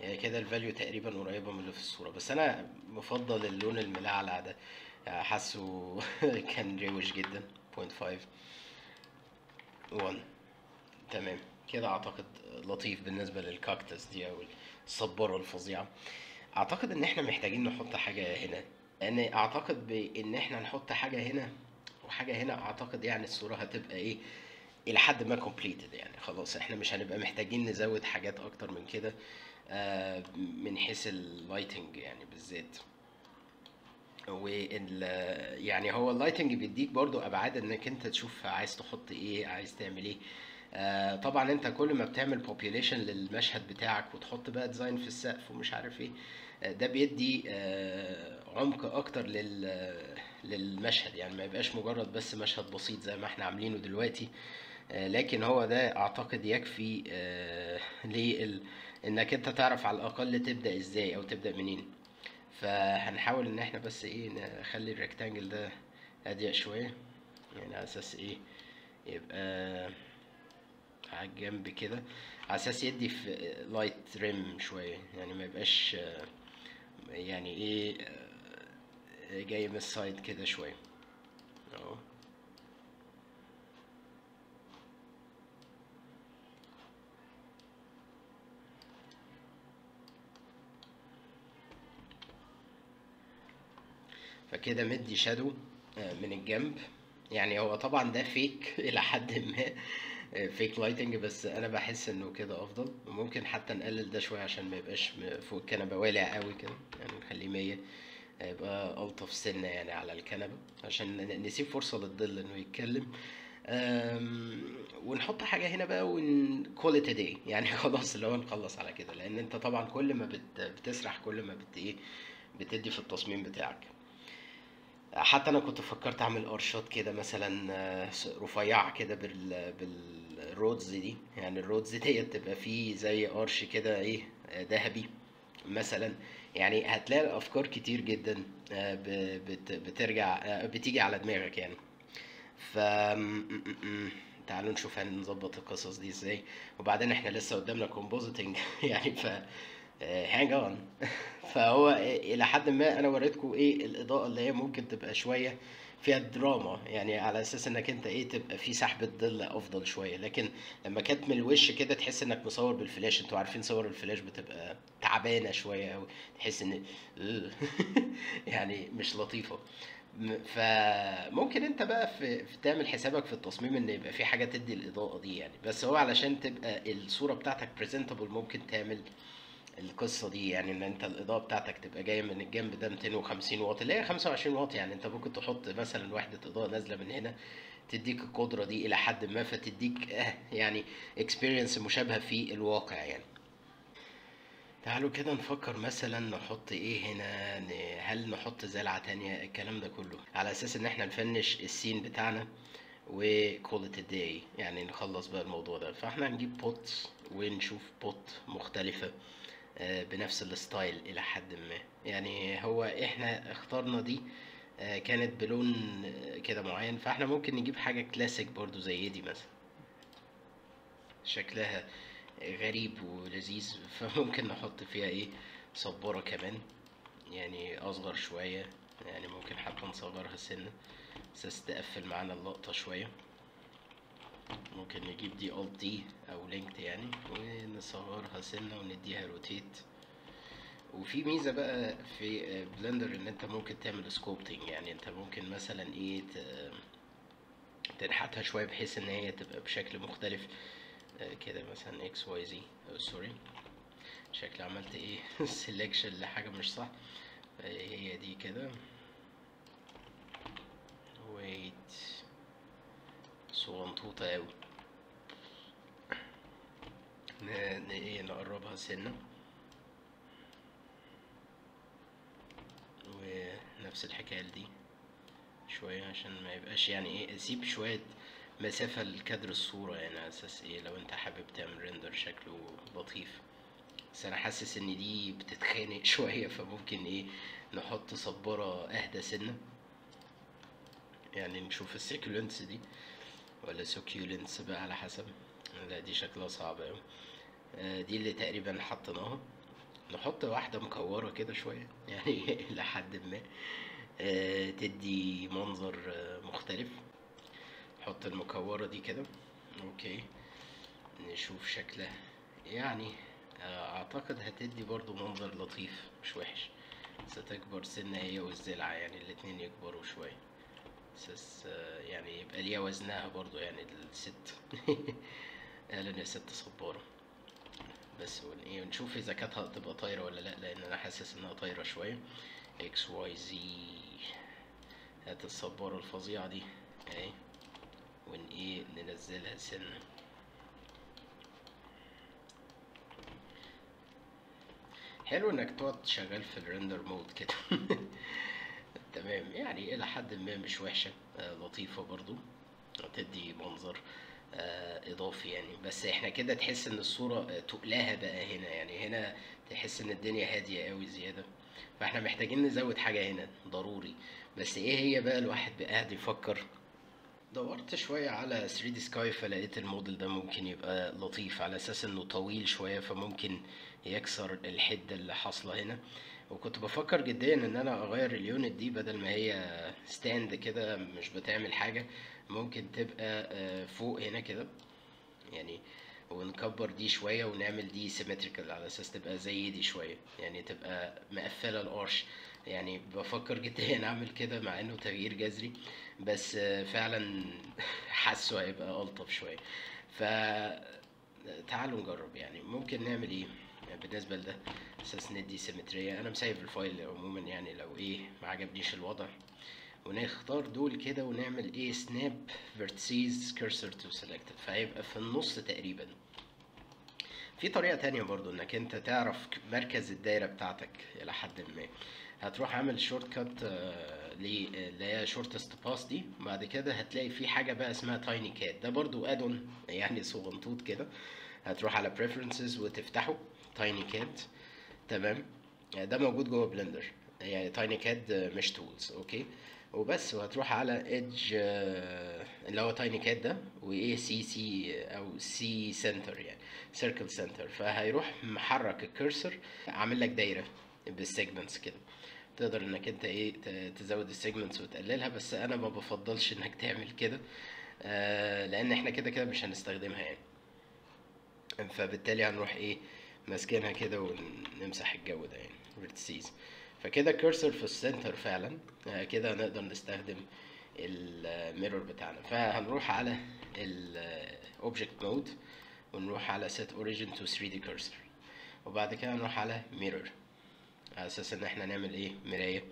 يعني كده ال value تقريبا قريبة من اللي في الصورة. بس أنا مفضل اللون الملعلع ده. حاسه كان روش جدا. 0.5 1 تمام. كده أعتقد لطيف بالنسبة للكاكتس دي أو الصبارة الفظيعة أعتقد إن إحنا محتاجين نحط حاجة هنا. لأن أعتقد بإن إحنا نحط حاجة هنا وحاجة هنا أعتقد يعني الصورة هتبقى إيه؟ إلى حد ما completed يعني. خلاص إحنا مش هنبقى محتاجين نزود حاجات أكتر من كده آه، من حيث ال lighting يعني بالذات. وال يعني هو ال lighting بيديك برضو أبعاد إنك أنت تشوف عايز تحط إيه عايز تعمل إيه. آه طبعا أنت كل ما بتعمل population للمشهد بتاعك وتحط بقى design في السقف ومش عارف إيه آه، ده بيدي آه عمق أكتر لل للمشهد. يعني ما يبقاش مجرد بس مشهد بسيط زي ما إحنا عاملينه دلوقتي. آه، لكن هو ده أعتقد يكفي آه، لل إنك أنت تعرف على الأقل تبدأ إزاي أو تبدأ منين. فهنحاول إن إحنا بس إيه نخلي الريكتانجل ده أضيق شوية. يعني على أساس إيه؟ يبقى على الجنب كده. على أساس يدي في light rim شوية. يعني ما يبقاش يعني إيه جاي من ال side كده شوية. أهو. فكده مدي shadow آه، من الجنب. يعني هو طبعا ده fake إلى حد ما فيك لايتنج بس أنا بحس إنه كده أفضل. وممكن حتى نقلل ده شوية عشان ما يبقاش فوق الكنبة والع قوي كده. يعني نخليه 100 يبقى الطف سنة يعني على الكنبة. عشان نسيب فرصة للظل إنه يتكلم. ونحط حاجة هنا بقى ون call it a day. يعني خلاص اللي هو نخلص على كده. لأن أنت طبعا كل ما بت... بتسرح كل ما بت إيه بتدي في التصميم بتاعك. حتى أنا كنت فكرت أعمل ارشات كده مثلا آه، رفيعة كده بال بال rods دي. يعني ال rods ديت تبقى فيه زي arch كده إيه ذهبي مثلا. يعني هتلاقي افكار كتير جدا آه، بترجع آه، بتيجي على دماغك يعني. ف تعالوا نشوف هنظبط القصص دي إزاي. وبعدين إحنا لسه قدامنا compositing يعني ف hang on فهو إلى حد ما أنا وريتكم إيه الإضاءة اللي هي ممكن تبقى شوية فيها دراما. يعني على أساس إنك أنت إيه تبقى في سحبة ظل أفضل شوية. لكن لما كانت من الوش كده تحس إنك مصور بالفلاش. أنتوا عارفين صور الفلاش بتبقى تعبانة شوية قوي تحس إن يعني مش لطيفة. فممكن أنت بقى في, تعمل حسابك في التصميم إن يبقى في حاجة تدي الإضاءة دي يعني. بس هو علشان تبقى الصورة بتاعتك presentable ممكن تعمل القصة دي يعني إن أنت الإضاءة بتاعتك تبقى جاية من الجنب ده 250 واط اللي هي 25 واط يعني. أنت ممكن تحط مثلا وحدة إضاءة نازلة من هنا تديك القدرة دي إلى حد ما فتديك آه يعني experience مشابهة في الواقع يعني. تعالوا كده نفكر مثلا نحط إيه هنا هل نحط زلعة تانية الكلام ده كله. على أساس إن إحنا نفنش ال scene بتاعنا و call it a day يعني نخلص بقى الموضوع ده. فإحنا هنجيب pot ونشوف pot مختلفة. بنفس ال style إلى حد ما. يعني هو إحنا اخترنا دي آه، كانت بلون آه، كده معين. فإحنا ممكن نجيب حاجة كلاسيك برضو زي دي مثلا. شكلها غريب ولذيذ فممكن نحط فيها إيه؟ صبارة كمان. يعني أصغر شوية يعني ممكن حتى نصغرها سنة. أساس تقفل معانا اللقطة شوية. ممكن نجيب دي Alt D أو linked يعني ونصغرها سنة ونديها rotate وفي ميزة بقى في Blender إن أنت ممكن تعمل sculpting يعني أنت ممكن مثلا إيه تنحتها شوية بحيث إن هي تبقى بشكل مختلف. كده مثلا X Y Z sorry شكل عملت إيه؟ selection لحاجة مش صح. هي دي كده. ن- ن- إيه نقربها سنة. ونفس الحكاية دي شوية عشان ما يبقاش يعني إيه أسيب شوية مسافة لكادر الصورة يعني على أساس إيه لو أنت حابب تعمل render شكله لطيف. بس أنا حاسس إن دي بتتخانق شوية فممكن إيه نحط صبارة أهدى سنة. يعني نشوف ال succulents دي. ولا succulents بقى على حسب. لا دي شكلها صعب أوي. آه، دي اللي تقريبا حطيناها. نحط واحدة مكورة كده شوية يعني لحد ما. آه، تدي منظر آه، مختلف. نحط المكورة دي كده. okay. نشوف شكلها. يعني أعتقد هتدي برضو منظر لطيف مش وحش. بس تكبر سنة هي والزلعة يعني الاتنين يكبروا شوية. أساس يعني يبقى ليها وزنها برضو يعني الست. قال يا ست صبارة. بس إيه ونشوف إذا كانت هتبقى طايرة ولا لأ لأن أنا حاسس إنها طايرة شوية. X Y Z. هات الصبارة الفظيعة دي أهي. ون إيه ننزلها سنة. حلو إنك تقعد شغال في ال render mode كده. تمام. يعني إلى حد ما مش وحشة آه لطيفة برضو تدي منظر آه إضافي يعني. بس إحنا كده تحس إن الصورة آه، تقلها بقى هنا. يعني هنا تحس إن الدنيا هادية قوي زيادة. فإحنا محتاجين نزود حاجة هنا ضروري. بس إيه هي بقى الواحد قاعد يفكر؟ دورت شوية على 3D سكاي فلقيت الموديل ده ممكن يبقى لطيف على أساس إنه طويل شوية فممكن يكسر الحدة اللي حاصلة هنا. وكنت بفكر جديا إن أنا أغير ال unit دي بدل ما هي stand كده مش بتعمل حاجة ممكن تبقى آه، فوق هنا كده يعني ونكبر دي شوية ونعمل دي symmetrical على أساس تبقى زي دي شوية يعني تبقى مقفلة القرش. يعني بفكر جديا أعمل كده مع إنه تغيير جذري بس آه، فعلا حاسه هيبقى ألطف شوية. ف تعالوا نجرب يعني ممكن نعمل إيه؟ بالنسبة لده أساس ندي سيمترية أنا مسايف ال file عموما يعني لو إيه ما عجبنيش الوضع. ونختار دول كده ونعمل إيه؟ snap vertices cursor to selected. فهيبقى في النص تقريبا. في طريقة تانية برضو إنك أنت تعرف مركز الدايرة بتاعتك إلى حد ما. هتروح عامل shortcut اللي هي shortest path دي. بعد كده هتلاقي في حاجة بقى اسمها tinyCAD ده برضو add-on يعني صغنطوط كده. هتروح على preferences وتفتحه. tinyCAD تمام؟ ده موجود جوه Blender. يعني tinyCAD mesh tools okay؟ وبس وهتروح على edge اللي هو tinyCAD ده وايه CC أو C center يعني circle center فهيروح محرك ال cursor عامل لك دايرة بال segments كده. تقدر إنك أنت إيه تزود ال segments وتقللها بس أنا ما بفضلش إنك تعمل كده آه لأن إحنا كده كده مش هنستخدمها يعني. فبالتالي هنروح إيه ماسكينها كده ونمسح الجو ده يعني vertices فكده cursor في ال center فعلا. آه، كده نقدر نستخدم ال mirror بتاعنا. فهنروح على ال object mode ونروح على set origin to 3D cursor. وبعد كده نروح على mirror. على أساس إن إحنا نعمل إيه؟ مراية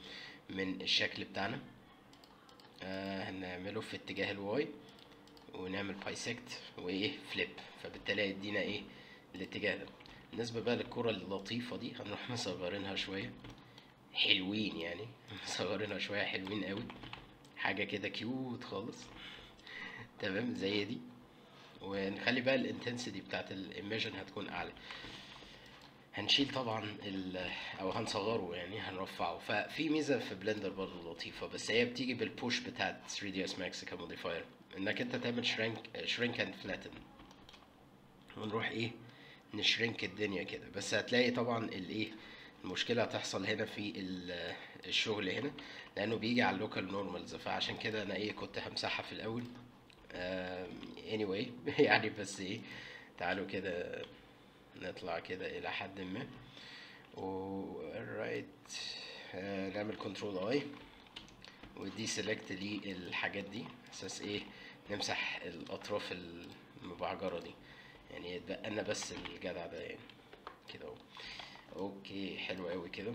من الشكل بتاعنا. آه هنعمله في اتجاه ال Y ونعمل bisect وإيه؟ flip فبالتالي هيدينا إيه؟ الاتجاه ده. بالنسبة بقى للكرة اللطيفة دي هنروح مصغرينها شوية. حلوين يعني مصغرينها شوية حلوين قوي. حاجة كده cute خالص. تمام زي دي. ونخلي بقى ال intensity بتاعت ال emission هتكون أعلى. هنشيل طبعا أو هنصغره يعني هنرفعه. ففي ميزة في بلندر برضه لطيفة بس هي بتيجي بال push بتاعت 3ds max ك modifier. إنك أنت تعمل shrink shrink and flatten ونروح إيه؟ نشرنك الدنيا كده. بس هتلاقي طبعا الإيه المشكلة هتحصل هنا في ال- الشغل هنا لأنه بيجي على ال local normals فعشان كده أنا إيه كنت همسحها في الأول. anyway يعني بس إيه تعالوا كده نطلع كده إلى حد ما. و right آه، نعمل control I و deselect للحاجات دي. أساس إيه نمسح الأطراف المبعجرة دي. يعني يتبقى لنا بس الجدع ده يعني كده أهو. okay حلو قوي كده.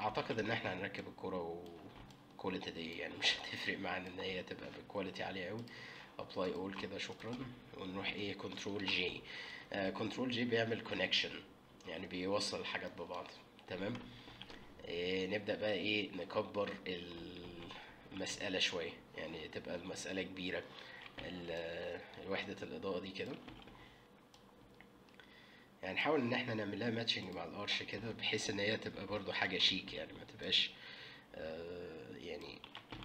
أعتقد إن إحنا هنركب الكورة و quality دي يعني مش هتفرق معانا إن هي تبقى ب quality عالية قوي apply اول كده شكرا. ونروح إيه control J control J بيعمل connection يعني بيوصل الحاجات ببعض. تمام؟ إيه نبدأ بقى إيه نكبر المسألة شوية. يعني تبقى المسألة كبيرة. ال- وحدة الإضاءة دي كده. يعني نحاول إن إحنا نعملها matching مع القرش كده بحيث إن هي تبقى برضو حاجة شيك يعني ما تبقاش آه، يعني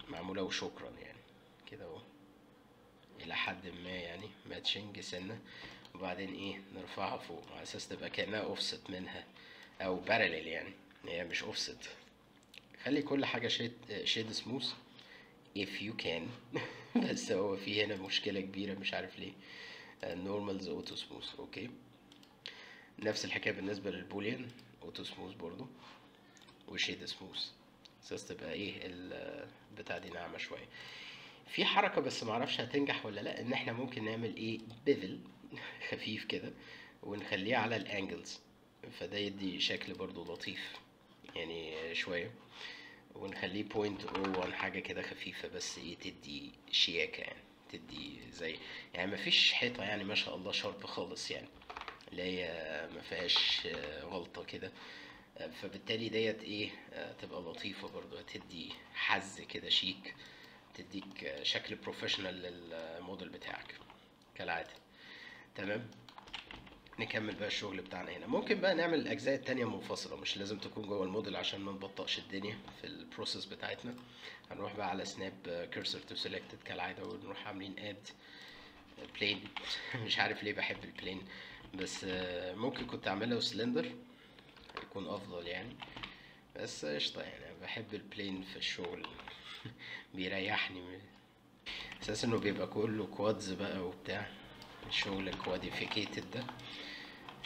معمولة وشكرا يعني. كده أهو. إلى حد ما يعني matching سنة. وبعدين إيه نرفعها فوق على أساس تبقى كأنها اوفست منها أو parallel يعني هي مش اوفست خلي كل حاجة shade shade smooth if you can. بس هو في هنا مشكلة كبيرة مش عارف ليه. normals auto smooth okay نفس الحكاية بالنسبة لل boolean auto smooth برضو و shade smooth. أساس تبقى إيه البتاع دي ناعمة شوية. في حركة بس معرفش هتنجح ولا لأ إن إحنا ممكن نعمل إيه bevel خفيف كده ونخليه على ال angles فده يدي شكل برضو لطيف يعني شوية. ونخليه point o one حاجة كده خفيفة بس إيه تدي شياكة يعني تدي زي يعني مفيش حيطة يعني ما شاء الله sharp خالص يعني. اللي هي ما فيهاش آه، غلطة كده. آه، فبالتالي ديت إيه آه، تبقى لطيفة برضو. هتدي حز كده شيك تديك شكل professional لل model بتاعك كالعادة. تمام؟ نكمل بقى الشغل بتاعنا هنا. ممكن بقى نعمل الأجزاء التانية منفصلة. مش لازم تكون جوه الموديل عشان ما نبطئش الدنيا في ال process بتاعتنا. هنروح بقى على snap cursor to selected كالعادة ونروح عاملين add plane مش عارف ليه بحب ال plane بس آه، ممكن كنت أعملها سلندر يكون أفضل يعني. بس قشطة يعني بحب ال plane في الشغل. بيريحني. أساس إنه بيبقى كله quads بقى وبتاع. الشغل ال quadificated ده.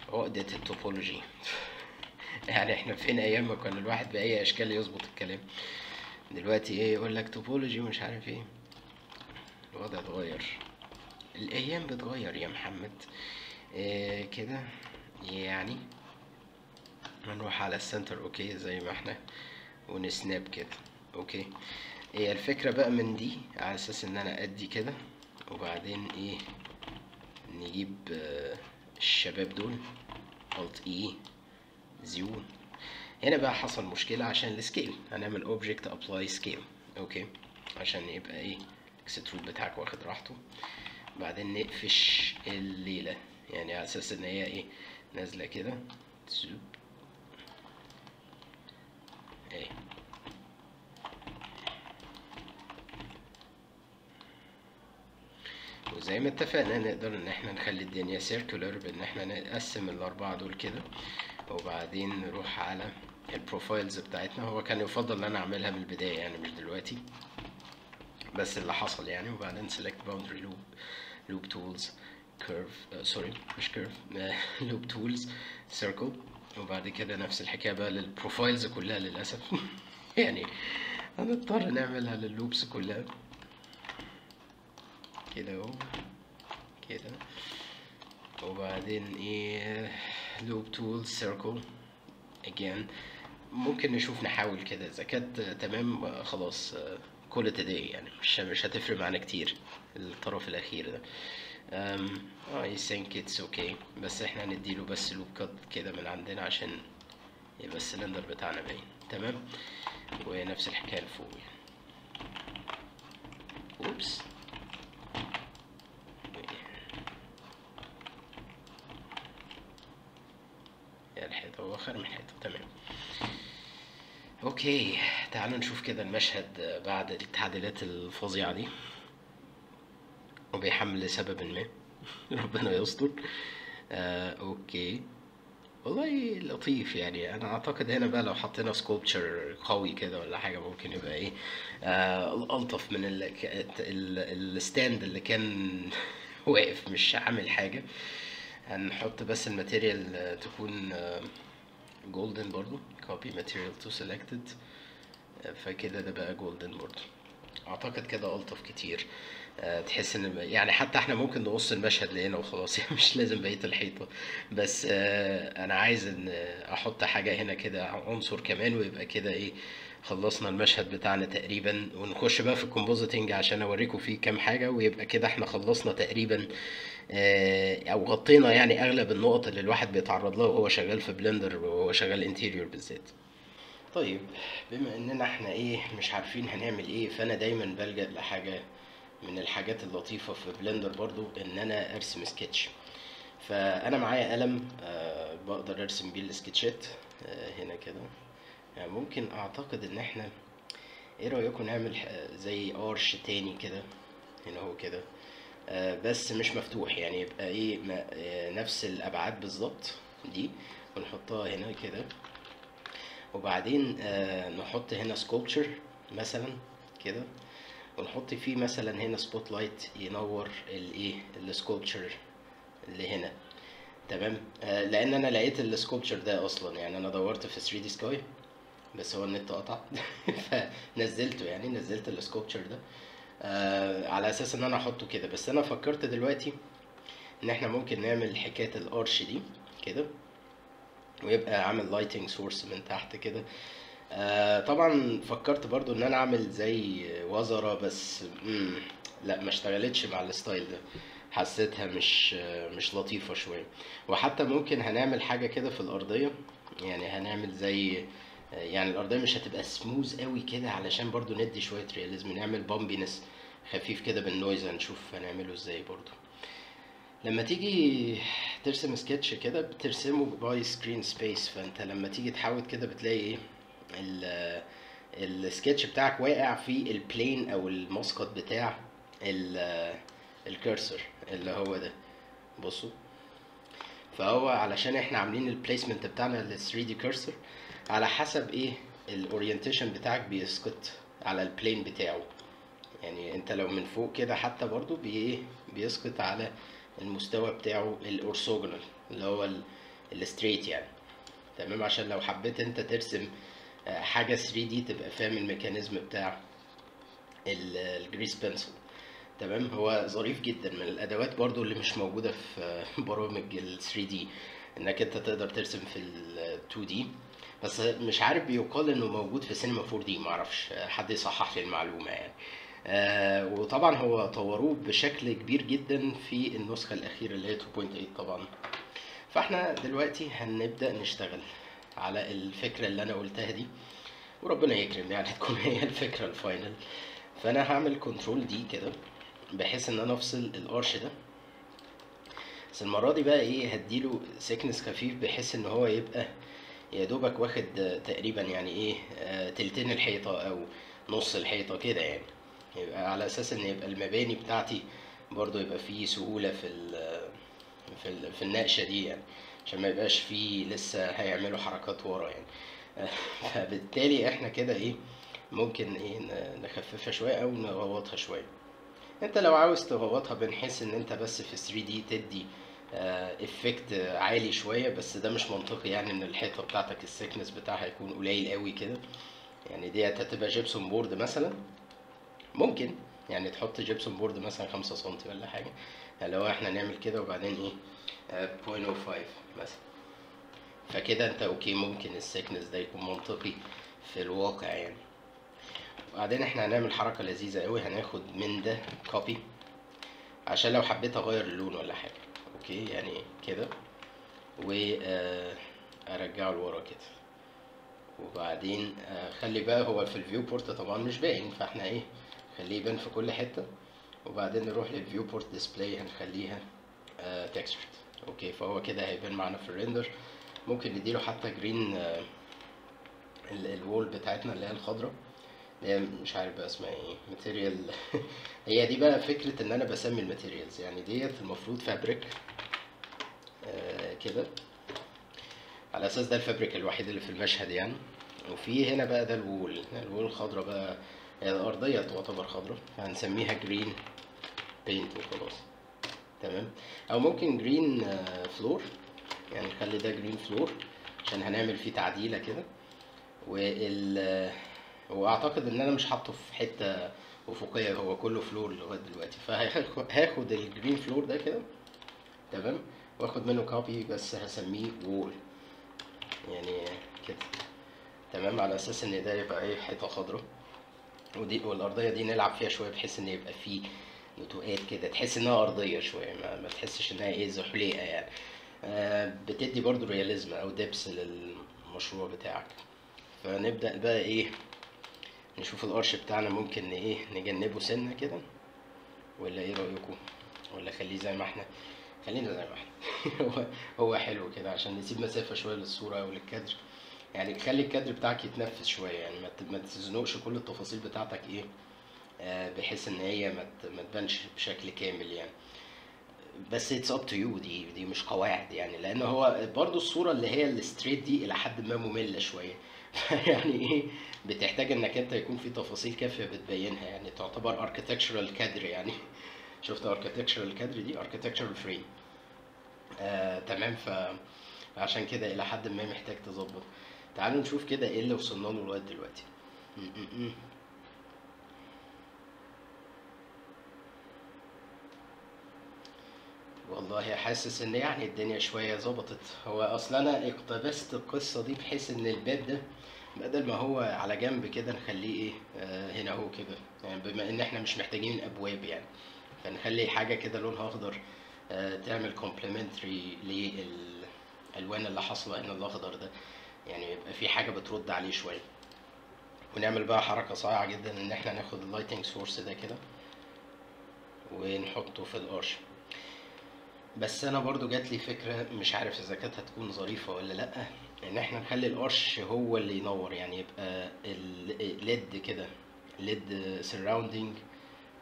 عقدة ال topology. يعني إحنا فين أيام ما كان الواحد بأي أشكال يظبط الكلام. دلوقتي إيه؟ يقول لك topology ومش عارف إيه. الوضع اتغير. الأيام بتغير يا محمد. إيه كده. يعني هنروح على ال center okay زي ما إحنا ون snap كده okay. هي الفكرة بقى من دي على أساس إن أنا أدي كده وبعدين إيه نجيب آه، الشباب دول alt E زيون. هنا بقى حصل مشكلة عشان ال scale. هنعمل object apply scale okay عشان يبقى إيه ال extrude بتاعك واخد راحته. بعدين نقفش الليلة. يعني على أساس إن هي إيه نازلة كده. زوب إيه. وزي ما اتفقنا نقدر إن إحنا نخلي الدنيا circular بإن إحنا نقسم الأربعة دول كده. وبعدين نروح على ال profiles بتاعتنا. هو كان يفضل إن أنا أعملها من البداية يعني مش دلوقتي. بس اللي حصل يعني. وبعدين select boundary loop loop tools. Curve sorry مش curve loop tools circle. وبعد كده نفس الحكاية بقى لل profiles كلها للأسف. يعني هنضطر نعملها لل loops كلها. كده أهو. كده. وبعدين إيه loop tool circle again. ممكن نشوف نحاول كده. إذا كانت تمام آه، خلاص كل تداي يعني مش مش هتفرق معانا كتير. الطرف الأخير ده. Um, I think it's okay. بس إحنا هنديله بس loop cut كده من عندنا عشان يبقى السلندر بتاعنا باين. تمام؟ ونفس الحكاية لفوق يعني. oops يا الحيطة هو من الحيطة. تمام. okay تعالوا نشوف كده المشهد بعد التعديلات الفظيعة دي. وبيحمل لسبب ما. ربنا يستر. آه، okay. والله لطيف يعني. أنا أعتقد هنا بقى لو حطينا sculpture قوي كده ولا حاجة ممكن يبقى إيه. آه ألطف من ال- ال- ال stand اللي كان واقف مش عامل حاجة. هنحط بس ال material آه، تكون golden برضو. Copy material to selected. آه، فكده ده بقى golden برضو. أعتقد كده ألطف كتير. آه، تحس إن يعني حتى إحنا ممكن نقص المشهد لهنا وخلاص. يعني مش لازم بقية الحيطة. بس آه، أنا عايز إن أحط حاجة هنا كده عنصر كمان ويبقى كده إيه خلصنا المشهد بتاعنا تقريبا. ونخش بقى في ال compositing عشان أوريكم فيه كام حاجة ويبقى كده إحنا خلصنا تقريبا آه، أو غطينا يعني أغلب النقط اللي الواحد بيتعرض لها وهو شغال في Blender وهو شغال interior بالذات. طيب بما إننا إحنا إيه مش عارفين هنعمل إيه فأنا دايما بلجأ لحاجة من الحاجات اللطيفة في Blender برضو إن أنا أرسم سكتش. فأنا معايا قلم آه بقدر أرسم بيه السكتشات آه هنا كده. يعني ممكن أعتقد إن إحنا إيه رأيكم نعمل ح- زي arch تاني كده؟ هنا هو كده. آه بس مش مفتوح يعني يبقى إيه آه نفس الأبعاد بالظبط دي ونحطها هنا كده. وبعدين آه، نحط هنا sculpture مثلا كده. ونحط فيه مثلا هنا spot light ينور الايه ال sculpture اللي هنا. تمام؟ آه، لأن أنا لقيت ال sculpture ده أصلا. يعني أنا دورت في 3D Sky بس هو النت قطع. فنزلته يعني نزلت ال sculpture ده. آه، على أساس إن أنا أحطه كده. بس أنا فكرت دلوقتي إن إحنا ممكن نعمل حكاية ال arch دي كده ويبقى عامل lighting source من تحت كده. آه طبعا فكرت برضو إن أنا أعمل زي وزرة بس مم لا ما اشتغلتش مع ال style ده. حسيتها مش آه، مش لطيفة شوية. وحتى ممكن هنعمل حاجة كده في الأرضية. يعني هنعمل زي آه، يعني الأرضية مش هتبقى سموز قوي كده علشان برضو ندي شوية realism نعمل bumpiness خفيف كده بال noise هنشوف هنعمله إزاي برضو. لما تيجي ترسم سكتش كده بترسمه by screen space فأنت لما تيجي تحاول كده بتلاقي إيه؟ السكتش بتاعك واقع في ال plane أو المسقط بتاع ال- ال cursor اللي هو ده. بصوا. فهو علشان إحنا عاملين ال placement بتاعنا لل 3D cursor على حسب إيه ال orientation بتاعك بيسقط على ال plane بتاعه. يعني أنت لو من فوق كده حتى برضو بي إيه بيسقط على المستوى بتاعه ال orthogonal اللي هو ال straight يعني. تمام؟ عشان لو حبيت أنت ترسم حاجة 3D تبقى فاهم ال mechanism بتاع ال grease pencil تمام؟ هو ظريف جدا من الأدوات برضو اللي مش موجودة في برامج ال 3D إنك أنت تقدر ترسم في ال 2D بس مش عارف بيقال إنه موجود في سينما 4 دي معرفش. حد يصحح لي المعلومة يعني. آه وطبعا هو طوروه بشكل كبير جدا في النسخة الأخيرة اللي هي 2.8 طبعا. فإحنا دلوقتي هنبدأ نشتغل. على الفكرة اللي أنا قلتها دي وربنا يكرم يعني تكون هي الفكرة ال final. فأنا هعمل Control D كده بحيث إن أنا أفصل ال arch ده. بس المرة دي بقى إيه هديله thickness خفيف بحيث إن هو يبقى يا دوبك واخد تقريبا يعني إيه آه، تلتين الحيطة أو نص الحيطة كده يعني. يبقى على أساس إن يبقى المباني بتاعتي برضو يبقى فيه سهولة في ال في ال في النقشة دي يعني. عشان ما يبقاش فيه لسه هيعملوا حركات ورا يعني. فبالتالي إحنا كده إيه ممكن إيه نخففها شوية أو نغوطها شوية. انت لو عاوز تغوطها بنحس ان انت بس في 3D تدي effect عالي شوية بس ده مش منطقي يعني ان الحيطة بتاعتك ال thickness بتاعها يكون قليل قوي كده. يعني ديت هتبقى gypsum board مثلا. ممكن يعني تحط gypsum board مثلا خمسة سنتي ولا يعني لو إحنا نعمل كده وبعدين إيه آه، 0.05 مثلا. فكده انت okay ممكن ال thickness ده يكون منطقي في الواقع يعني. وبعدين إحنا هنعمل حركة لذيذة قوي هناخد من ده copy عشان لو حبيت اغير اللون ولا حاجة. okay يعني كده. و آه، ارجعه لورا كده. وبعدين آه، خلي بقى هو في ال viewport طبعا مش باين فاحنا إيه خليه يبان في كل حتة. وبعدين نروح لل viewport display هنخليها textured okay فهو كده هيبان معانا في ال render. ممكن نديله حتى green ال wall بتاعتنا اللي هي الخضراء اللي هي مش عارف بقى اسمها إيه material هي دي بقى فكرة إن أنا بسمي ال materials. يعني ديت المفروض fabric كده. على أساس ده ال fabric الوحيد اللي في المشهد يعني. وفي هنا بقى ده ال wall ال wall الخضراء بقى هي الأرضية تعتبر خضراء فهنسميها green paint وخلاص. تمام؟ أو ممكن green floor يعني نخلي ده green floor عشان هنعمل فيه تعديلة كده. وال وأعتقد إن أنا مش حاطه في حتة افقيه هو كله floor لغاية دلوقتي. فهاخد ال green floor ده كده. تمام؟ واخد منه copy بس هسميه wall يعني كده. تمام؟ على أساس إن ده يبقى إيه حيطة خضراء. ودي والأرضية دي نلعب فيها شوية بحيث إن يبقى فيه نتوءات كده تحس إنها أرضية شوية ما, ما تحسش إنها إيه زحليقة يعني. آه بتدي برضو realism أو depth للمشروع بتاعك. فنبدأ بقى إيه نشوف ال arch بتاعنا ممكن إيه نجنبه سنة كده. ولا إيه رأيكم؟ ولا خليه زي ما إحنا؟ خلينا زي ما إحنا. هو هو حلو كده عشان نسيب مسافة شوية للصورة أو للكادر. يعني خلي الكادر بتاعك يتنفس شوية يعني ما تزنقش كل التفاصيل بتاعتك إيه بحيث إن هي ما تبانش بشكل كامل يعني. بس it's up to you دي دي مش قواعد يعني. لأن هو برضو الصورة اللي هي ال straight دي إلى حد ما مملة شوية. يعني إيه؟ بتحتاج إنك أنت يكون في تفاصيل كافية بتبينها يعني. تعتبر architectural كادر يعني. شفت architectural كادر دي؟ architectural frame آه، تمام. ف عشان كده إلى حد ما محتاج تظبط. تعالوا نشوف كده إيه اللي وصلنا له لغاية دلوقتي. م- م- م. والله حاسس إن يعني الدنيا شوية ظبطت. هو أصلا أنا اقتبست القصة دي بحيث إن الباب ده بدل ما هو على جنب كده نخليه إيه آه هنا أهو كده. يعني بما إن إحنا مش محتاجين أبواب يعني. فنخلي حاجة كده لونها أخضر آه تعمل complementary للألوان اللي حاصلة هنا الأخضر ده. يعني يبقى في حاجة بترد عليه شوية. ونعمل بقى حركة صايعة جدا إن إحنا ناخد ال lighting source ده كده ونحطه في ال arch. بس أنا برضو جات لي فكرة مش عارف إذا كانت هتكون ظريفة ولا لأ إن إحنا نخلي ال arch هو اللي ينور يعني يبقى ال LED كده LED surrounding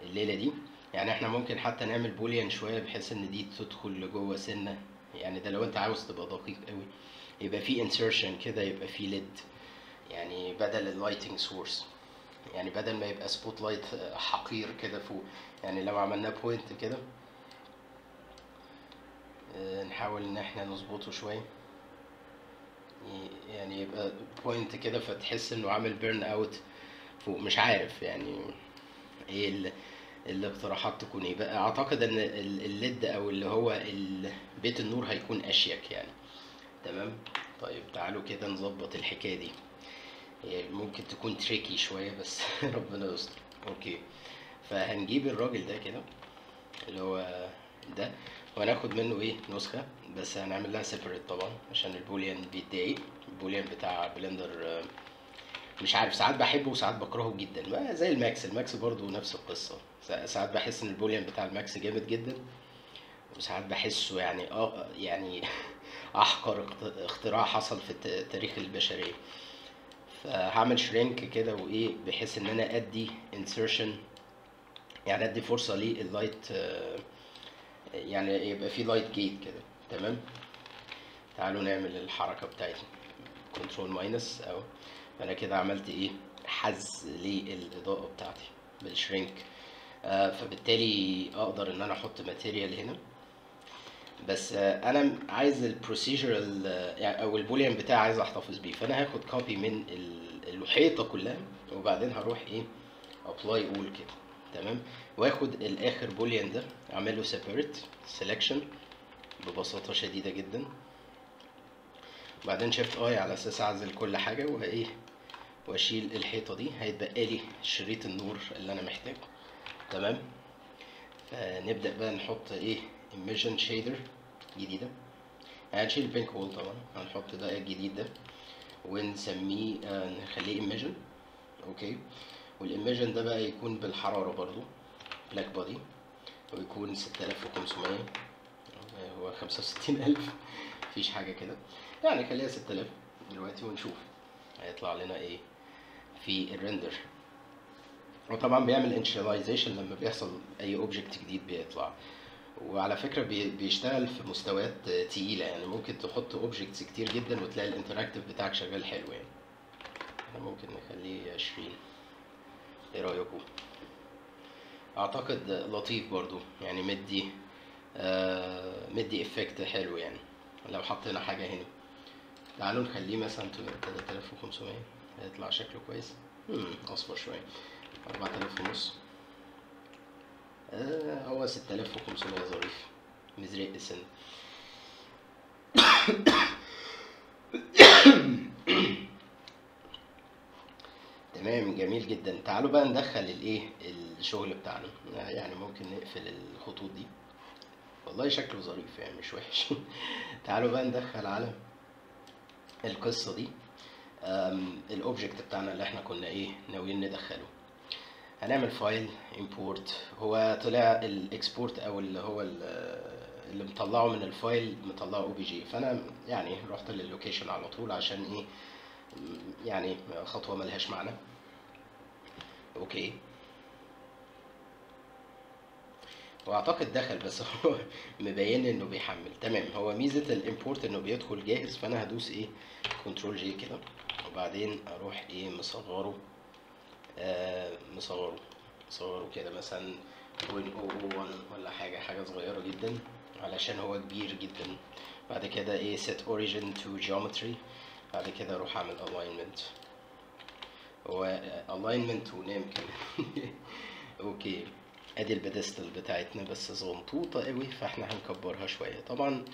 الليلة دي. يعني إحنا ممكن حتى نعمل boolean شوية بحيث إن دي تدخل لجوه سنة. يعني ده لو أنت عاوز تبقى دقيق قوي يبقى في insertion كده يبقى في LED يعني بدل ال lighting source يعني بدل ما يبقى spot light حقير كده فوق. يعني لو عملنا point كده نحاول إن إحنا نظبطه شوية. يعني يبقى point كده فتحس إنه عامل burn out فوق. مش عارف يعني إيه ال- الاقتراحات تكون إيه. بقى أعتقد إن ال- ال LED أو اللي هو بيت النور هيكون أشيك يعني. تمام؟ طيب تعالوا كده نظبط الحكاية دي. ممكن تكون tricky شوية بس ربنا يستر. okay. فهنجيب الراجل ده كده اللي هو ده. وهناخد منه إيه؟ نسخة بس هنعمل لها separate طبعا عشان ال boolean بيتضايق. ال boolean بتاع Blender آه، مش عارف ساعات بحبه وساعات بكرهه جدا. ما زي ال Max ال Max برضو نفس القصة. سا- ساعات بحس إن ال boolean بتاع ال Max جامد جدا وساعات بحسه يعني آه يعني أحقر اخت- اختراع حصل في تاريخ البشرية. فهعمل shrink كده وإيه بحيث إن أنا أدي insertion يعني أدي فرصة لل light آه، يعني يبقى في light gate كده. تمام؟ تعالوا نعمل الحركة بتاعتنا. control minus أو أنا كده عملت إيه؟ حز للإضاءة بتاعتي بال shrink آه فبالتالي أقدر إن أنا أحط material هنا. بس آه أنا عايز ال procedural يعني أو ال boolean بتاعي عايز أحتفظ بيه. فأنا هاخد copy من ال- الحيطة كلها وبعدين هروح إيه؟ apply all كده. تمام؟ واخد الآخر boolean ده اعمل له separate selection ببساطة شديدة جدا. بعدين shift A على أساس أعزل كل حاجة وايه وأشيل الحيطة دي. هيتبقى لي شريط النور اللي أنا محتاجه. تمام؟ فنبدأ بقى نحط إيه؟ emission shader جديدة. هنشيل ال pink wall طبعا. هنحط ده الجديد ده ونسميه آه نخليه emission okay؟ وال emission ده بقى يكون بالحرارة برضو. black body ويكون 6500 هو 65000 مفيش حاجة كده. يعني خليها 6000 دلوقتي ونشوف هيطلع لنا إيه في ال render. وطبعا بيعمل initialization لما بيحصل أي object جديد بيطلع. وعلى فكرة بي- بيشتغل في مستويات تقيلة. يعني ممكن تحط objects كتير جدا وتلاقي ال interactive بتاعك شغال حلو يعني. ممكن نخليه 20 إيه رأيكم؟ أعتقد لطيف برضو يعني مدي آه مدي effect حلو يعني لو حطينا حاجة هنا. تعالوا نخليه مثلا 3500 هيطلع شكله كويس. أصفر شوية. 4000 ونص. آه هو 6500 ظريف. مزرق السن تمام جميل جدا. تعالوا بقى ندخل الإيه الشغل بتاعنا. يعني ممكن نقفل الخطوط دي. والله شكله ظريف يعني مش وحش. تعالوا بقى ندخل على القصة دي. ال object بتاعنا اللي إحنا كنا إيه ناويين ندخله. هنعمل file import هو طلع ال export أو اللي هو ال- اللي مطلعه من ال file مطلعه OBJ فأنا يعني رحت للوكيشن على طول عشان إيه يعني خطوة ملهاش معنى. okay. واعتقد دخل بس هو مبين إنه بيحمل. تمام. هو ميزة ال import إنه بيدخل جاهز فأنا هدوس إيه؟ control J كده. وبعدين أروح إيه؟ مصغره. آه مصغره. مصغره كده مثلا 0.001 ولا حاجة حاجة صغيرة جدا علشان هو كبير جدا. بعد كده إيه؟ set origin to geometry. بعد كده أروح أعمل alignment. هو alignment ونام كده okay. أدي ال pedestal بتاعتنا بس صغنطوطة قوي فإحنا هنكبرها شوية. طبعا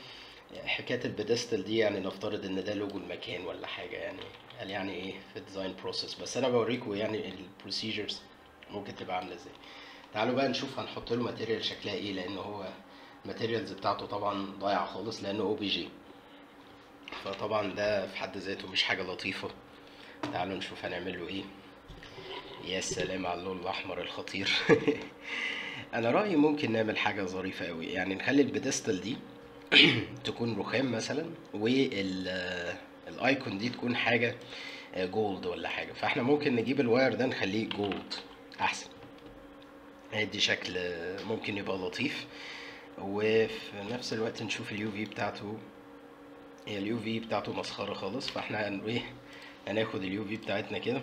حكاية ال pedestal دي يعني نفترض إن ده لوجو المكان ولا حاجة يعني. قال يعني إيه؟ في ال design process بس أنا بوريكم يعني ال procedures ممكن تبقى عاملة إزاي. تعالوا بقى نشوف هنحط له material شكلها إيه لأن هو ال materials بتاعته طبعا ضايعة خالص لأنه OBJ فطبعا ده في حد ذاته مش حاجة لطيفة. تعالوا نشوف هنعمل له إيه. يا سلام على اللون الأحمر الخطير. أنا رأيي ممكن نعمل حاجة ظريفة قوي يعني نخلي ال pedestal دي تكون رخام مثلا وال icon دي تكون حاجة gold ولا حاجة. فإحنا ممكن نجيب ال wire ده نخليه gold أحسن. هيدي شكل آه، ممكن يبقى لطيف. وفي نفس الوقت نشوف ال UV بتاعته. هي ال UV بتاعته مسخرة خالص فإحنا إيه هناخد ال UV بتاعتنا كده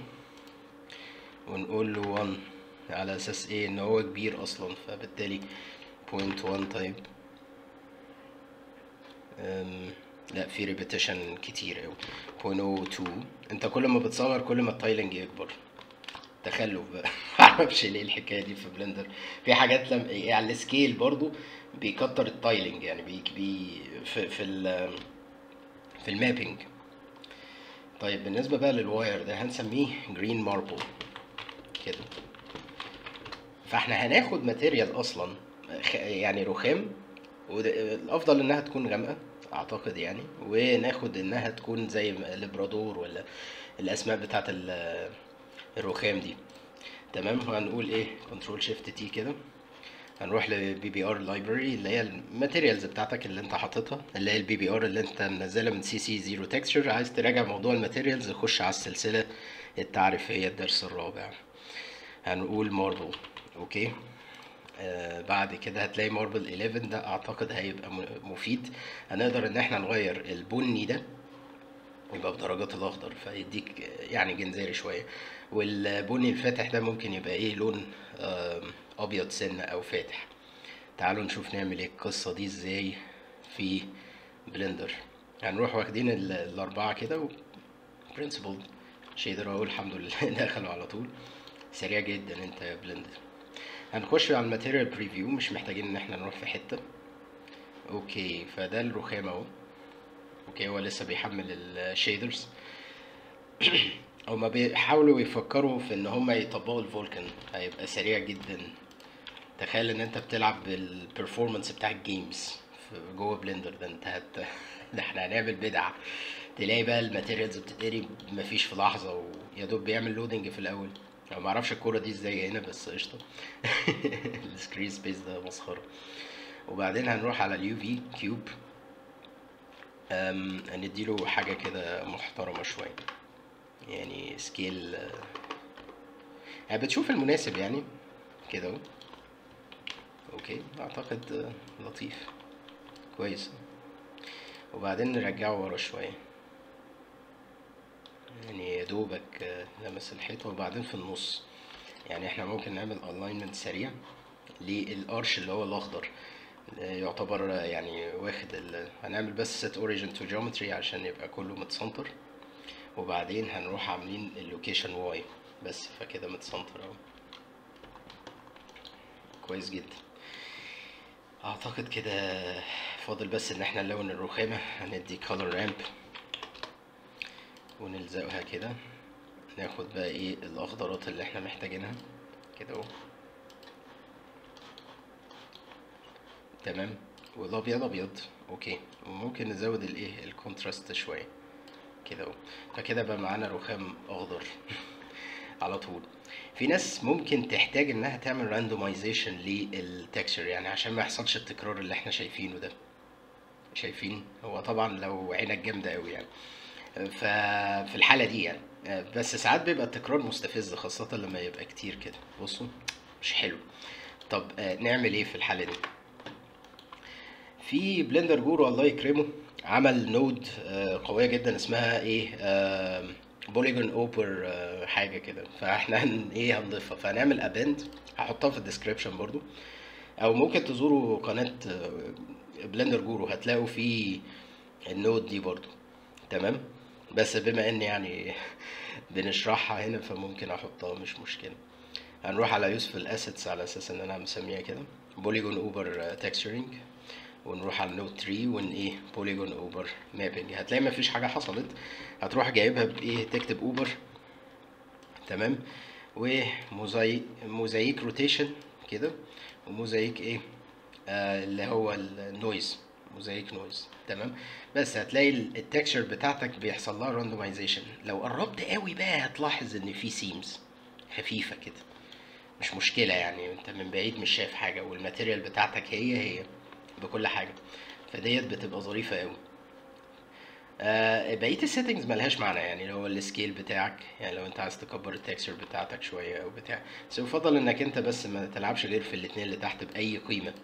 ونقول له 1 على أساس إيه؟ إن هو كبير أصلا فبالتالي 0.1 طيب أم، لا في repetition كتير قوي 0.02 أنت كل ما بتصغر كل ما ال tiling يكبر. تخلف بقى. معرفش ليه الحكاية دي في Blender في حاجات لم... يعني ال scale برضو بيكتر ال tiling يعني بي... في في ال... في طيب بالنسبة بقى لل wire ده هنسميه green marble كده. فاحنا هناخد material أصلا يعني رخام والافضل إنها تكون غامقة أعتقد يعني وناخد إنها تكون زي لبرادور ولا الأسماء بتاعت ال- الرخام دي. تمام؟ هنقول إيه؟ control shift T كده. هنروح لل PBR library اللي هي ال materials بتاعتك اللي انت حاططها اللي هي ال PBR اللي انت منزلها من CC0 Texture عايز تراجع موضوع ال materials خش على السلسلة التعريفية الدرس الرابع. هنقول marble okay آه بعد كده هتلاقي marble 11 ده أعتقد هيبقى مفيد. هنقدر إن إحنا نغير البني ده يبقى بدرجات الأخضر فيديك يعني جنزيري شوية. والبني الفاتح ده ممكن يبقى إيه؟ لون آم، أبيض سنه أو فاتح. تعالوا نشوف نعمل إيه القصة دي إزاي في Blender. هنروح واخدين ال- الأربعة كده principled shader اهو الحمد لله دخلوا على طول. سريع جدا أنت يا Blender. هنخش على ال material preview مش محتاجين إن إحنا نروح في حتة. okay فده الرخام أهو. okay هو لسه بيحمل ال shaders هما بيحاولوا يفكروا في إن هما يطبقوا ال Vulkan هيبقى سريع جدا. تخيل إن أنت بتلعب بال performance بتاع ال games جوه Blender ده أنت هت ده إحنا هنعمل بدع تلاقي بقى ال materials بتتقري مفيش في لحظة ويا دوب بيعمل loading في الأول. أنا ما أعرفش الكورة دي إزاي هنا بس قشطة. ال screen space ده مسخرة. وبعدين هنروح على ال UV cube هنديله حاجة كده محترمة شوية. يعني scale آه، يعني بتشوف المناسب يعني كده أهو. okay أعتقد آه، لطيف. كويس. وبعدين نرجعه ورا شوية. يعني يا دوبك آه، لمس الحيطة وبعدين في النص. يعني إحنا ممكن نعمل alignment سريع لل arch اللي هو الأخضر. آه، يعتبر يعني واخد ال... هنعمل بس set origin to geometry عشان يبقى كله متسنتر. وبعدين هنروح عاملين ال location Y بس فكده متسنتر أهو. كويس جدا. أعتقد كده فاضل بس إن إحنا نلون الرخامة هندي color ramp ونلزقها كده. ناخد بقى إيه الأخضرات اللي إحنا محتاجينها. كده أهو. تمام. والأبيض أبيض. okay. وممكن نزود الإيه ال contrast شوية. كده أهو. فكده بقى معانا رخام أخضر. على طول. في ناس ممكن تحتاج إنها تعمل randomization لل texture يعني عشان ما يحصلش التكرار اللي إحنا شايفينه ده. شايفين؟ هو طبعا لو عينك جامدة قوي يعني. ففي الحالة دي يعني. بس ساعات بيبقى التكرار مستفز خاصة لما يبقى كتير كده. بصوا مش حلو. طب آه، نعمل إيه في الحالة دي؟ في Blender Guru الله يكرمه عمل node آه، قوية جدا اسمها إيه؟ Poliigon Uber حاجة كده. فاحنا هن إيه هنضيفها؟ فهنعمل append هحطها في ال description برضو. أو ممكن تزوروا قناة Blender Guru هتلاقوا فيه ال node دي برضو. تمام؟ بس بما ان يعني بنشرحها هنا فممكن احطها مش مشكلة. هنروح على useful assets على أساس ان أنا مسميها كده. Poliigon Uber texturing ونروح على ال node tree ون إيه Poliigon Uber mapping هتلاقي مفيش حاجة حصلت. هتروح جايبها بإيه تكتب Uber تمام؟ و mosaic mosaic rotation كده. وموزايك إيه؟ آه اللي هو ال noise mosaic noise تمام؟ بس هتلاقي ال texture بتاعتك بيحصل لها randomization لو قربت قوي بقى هتلاحظ إن في seams خفيفة كده. مش مشكلة يعني أنت من بعيد مش شايف حاجة وال material بتاعتك هي هي. بكل حاجة. فديت بتبقى ظريفة قوي آه بقية ال settings ملهاش معنى يعني لو ال scale بتاعك يعني لو انت عايز تكبر ال texture بتاعتك شوية أو بتاع. بس يفضل إنك انت بس ما تلعبش غير في الاتنين اللي تحت بأي قيمة.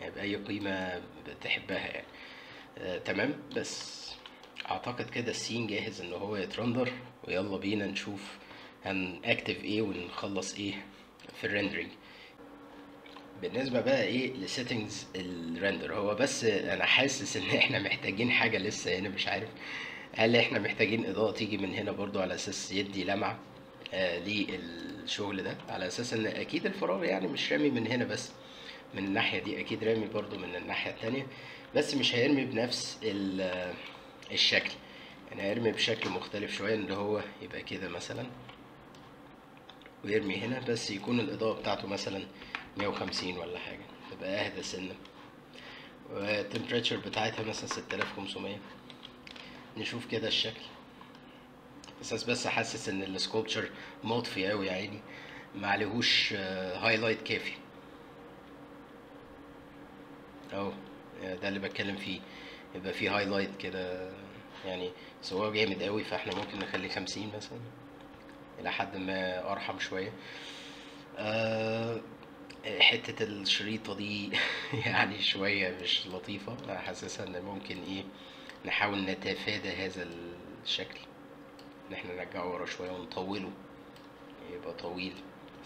يعني بأي قيمة بتحبها يعني. آه تمام؟ بس أعتقد كده ال scene جاهز إن هو يترندر ويلا بينا نشوف هنأكتف إيه ونخلص إيه في ال rendering بالنسبة بقى إيه ل settings ال render هو بس أنا حاسس إن إحنا محتاجين حاجة لسه هنا مش عارف. هل إحنا محتاجين إضاءة تيجي من هنا برضو على أساس يدي لمعة؟ آه للشغل ده. على أساس إن أكيد الفراغ يعني مش رامي من هنا بس من الناحية دي أكيد رامي برضو من الناحية التانية. بس مش هيرمي بنفس ال- الشكل. يعني هيرمي بشكل مختلف شوية اللي هو يبقى كده مثلا ويرمي هنا بس يكون الإضاءة بتاعته مثلا 150 ولا حاجة. تبقى أهدى سنة وال temperature بتاعتها مثلا 6500 نشوف كده الشكل. أساس بس حاسس إن ال sculpture مطفي قوي يا عيني. ما عليهوش highlight كافي. أهو ده اللي بتكلم فيه. يبقى فيه highlight كده يعني بس هو جامد قوي فإحنا ممكن نخليه 50 مثلا. إلى حد ما أرحم شوية. آه، حتة الشريطة دي يعني شوية مش لطيفة. أنا حاسسها إن ممكن إيه نحاول نتفادى هذا الشكل. ان إحنا نرجعه ورا شوية ونطوله. يبقى طويل.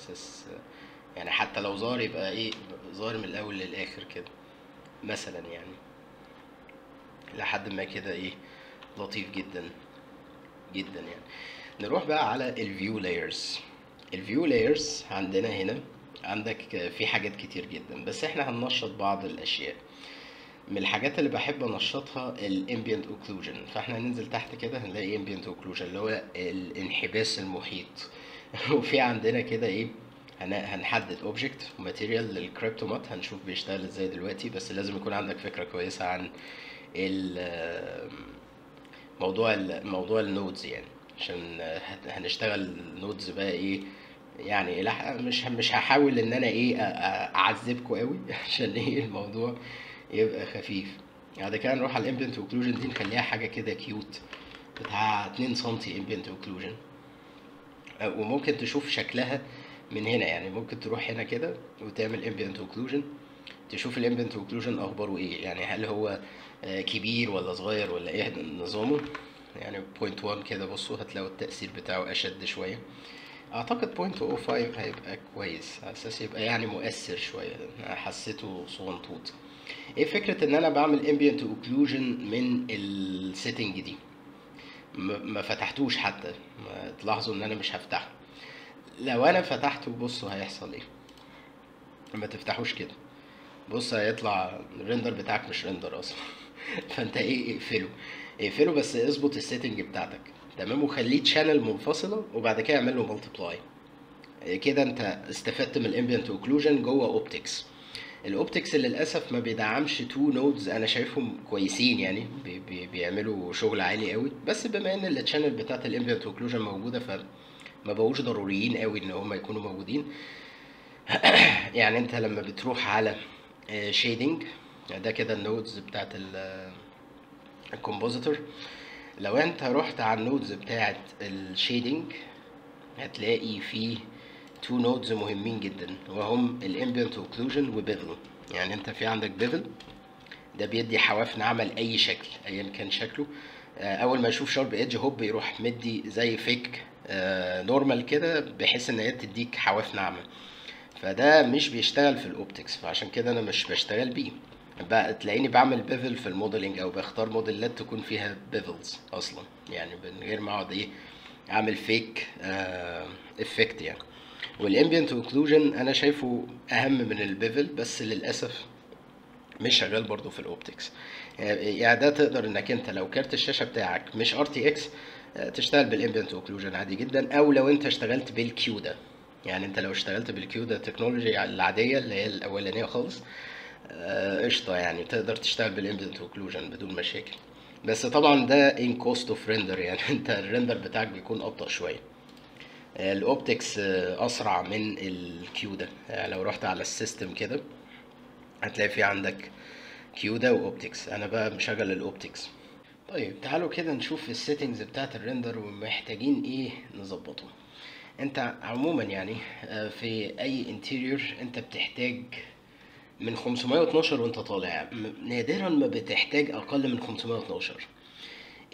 أساس يعني حتى لو ظهر يبقى إيه ظاهر من الأول للآخر كده. مثلا يعني. لحد ما كده إيه لطيف جدا. جدا يعني. نروح بقى على ال view layers. ال view layers عندنا هنا عندك في حاجات كتير جدا بس إحنا هننشط بعض الأشياء. من الحاجات اللي بحب أنشطها ال ambient occlusion فإحنا هننزل تحت كده هنلاقي ambient occlusion اللي هو الانحباس المحيط. وفي عندنا كده إيه هن- هنحدد object و material لل cryptomatte هنشوف بيشتغل إزاي دلوقتي بس لازم يكون عندك فكرة كويسة عن موضوع موضوع ال nodes يعني. عشان هنشتغل nodes بقى إيه يعني مش مش هحاول إن أنا إيه اعذبكم قوي عشان إيه الموضوع يبقى خفيف. بعد كده نروح على ال ambient occlusion دي نخليها حاجة كده cute بتاع 2 سم ambient occlusion وممكن تشوف شكلها من هنا يعني. ممكن تروح هنا كده وتعمل ambient occlusion تشوف ال ambient occlusion أخباره إيه. يعني هل هو كبير ولا صغير ولا إيه نظامه. يعني point 1 كده بصوا هتلاقوا التأثير بتاعه أشد شوية. أعتقد point 0.05 هيبقى كويس. أساس يبقى يعني مؤثر شوية. أنا حسيته صغنطوط. إيه فكرة إن أنا بعمل ambient occlusion من ال setting دي؟ ما فتحتوش حتى. ما تلاحظوا إن أنا مش هفتحه. لو أنا فتحته بصوا هيحصل إيه؟ ما تفتحوش كده. بص هيطلع ال render بتاعك مش render أصلا. فأنت إيه اقفله. اقفله بس اظبط ال setting بتاعتك. تمام؟ وخليه channel منفصلة وبعد كده اعمل له multiply كده انت استفدت من ال ambient occlusion جوه OptiX ال OptiX للأسف ما بيدعمش two nodes أنا شايفهم كويسين يعني بي بي بيعملوا شغل عالي قوي. بس بما إن ال channel بتاعت ال ambient occlusion موجودة فما بقوش ضروريين قوي إن هم يكونوا موجودين. يعني انت لما بتروح على shading ده كده ال nodes بتاعت ال compositor لو انت رحت على ال nodes بتاعت ال shading هتلاقي فيه two nodes مهمين جدا وهم ال ambient occlusion و bevel يعني انت في عندك bevel ده بيدي حواف ناعمه لاي شكل ايا كان شكله. آه، أول ما يشوف sharp edge هوب يروح مدي زي fake normal كده بحيث إن هي تديك حواف ناعمه فده مش بيشتغل في ال OptiX فعشان كده أنا مش بشتغل بيه. تلاقيني بعمل bevel في ال modeling أو بختار موديلات تكون فيها bevels أصلا. يعني من غير ما أقعد إيه أعمل fake effect يعني. وال ambient occlusion أنا شايفه أهم من ال bevel بس للأسف مش شغال برضو في ال OptiX يعني ده تقدر إنك أنت لو كارت الشاشة بتاعك مش RTX تشتغل بال ambient occlusion عادي جدا أو لو أنت اشتغلت بال CUDA يعني أنت لو اشتغلت بال CUDA technology العادية اللي هي الأولانية خالص آه، قشطة يعني تقدر تشتغل بال ambient occlusion بدون مشاكل. بس طبعا ده in cost of render يعني انت ال render بتاعك بيكون أبطأ شوية. ال OptiX أسرع من ال CUDA. يعني لو رحت على ال system كده هتلاقي في عندك CUDA و OptiX. أنا بقى مشغل ال OptiX. طيب تعالوا كده نشوف ال settings بتاعت ال render ومحتاجين إيه نظبطه. أنت عموما يعني آه، في أي interior أنت بتحتاج من 512 وانت طالع نادرا ما بتحتاج أقل من 512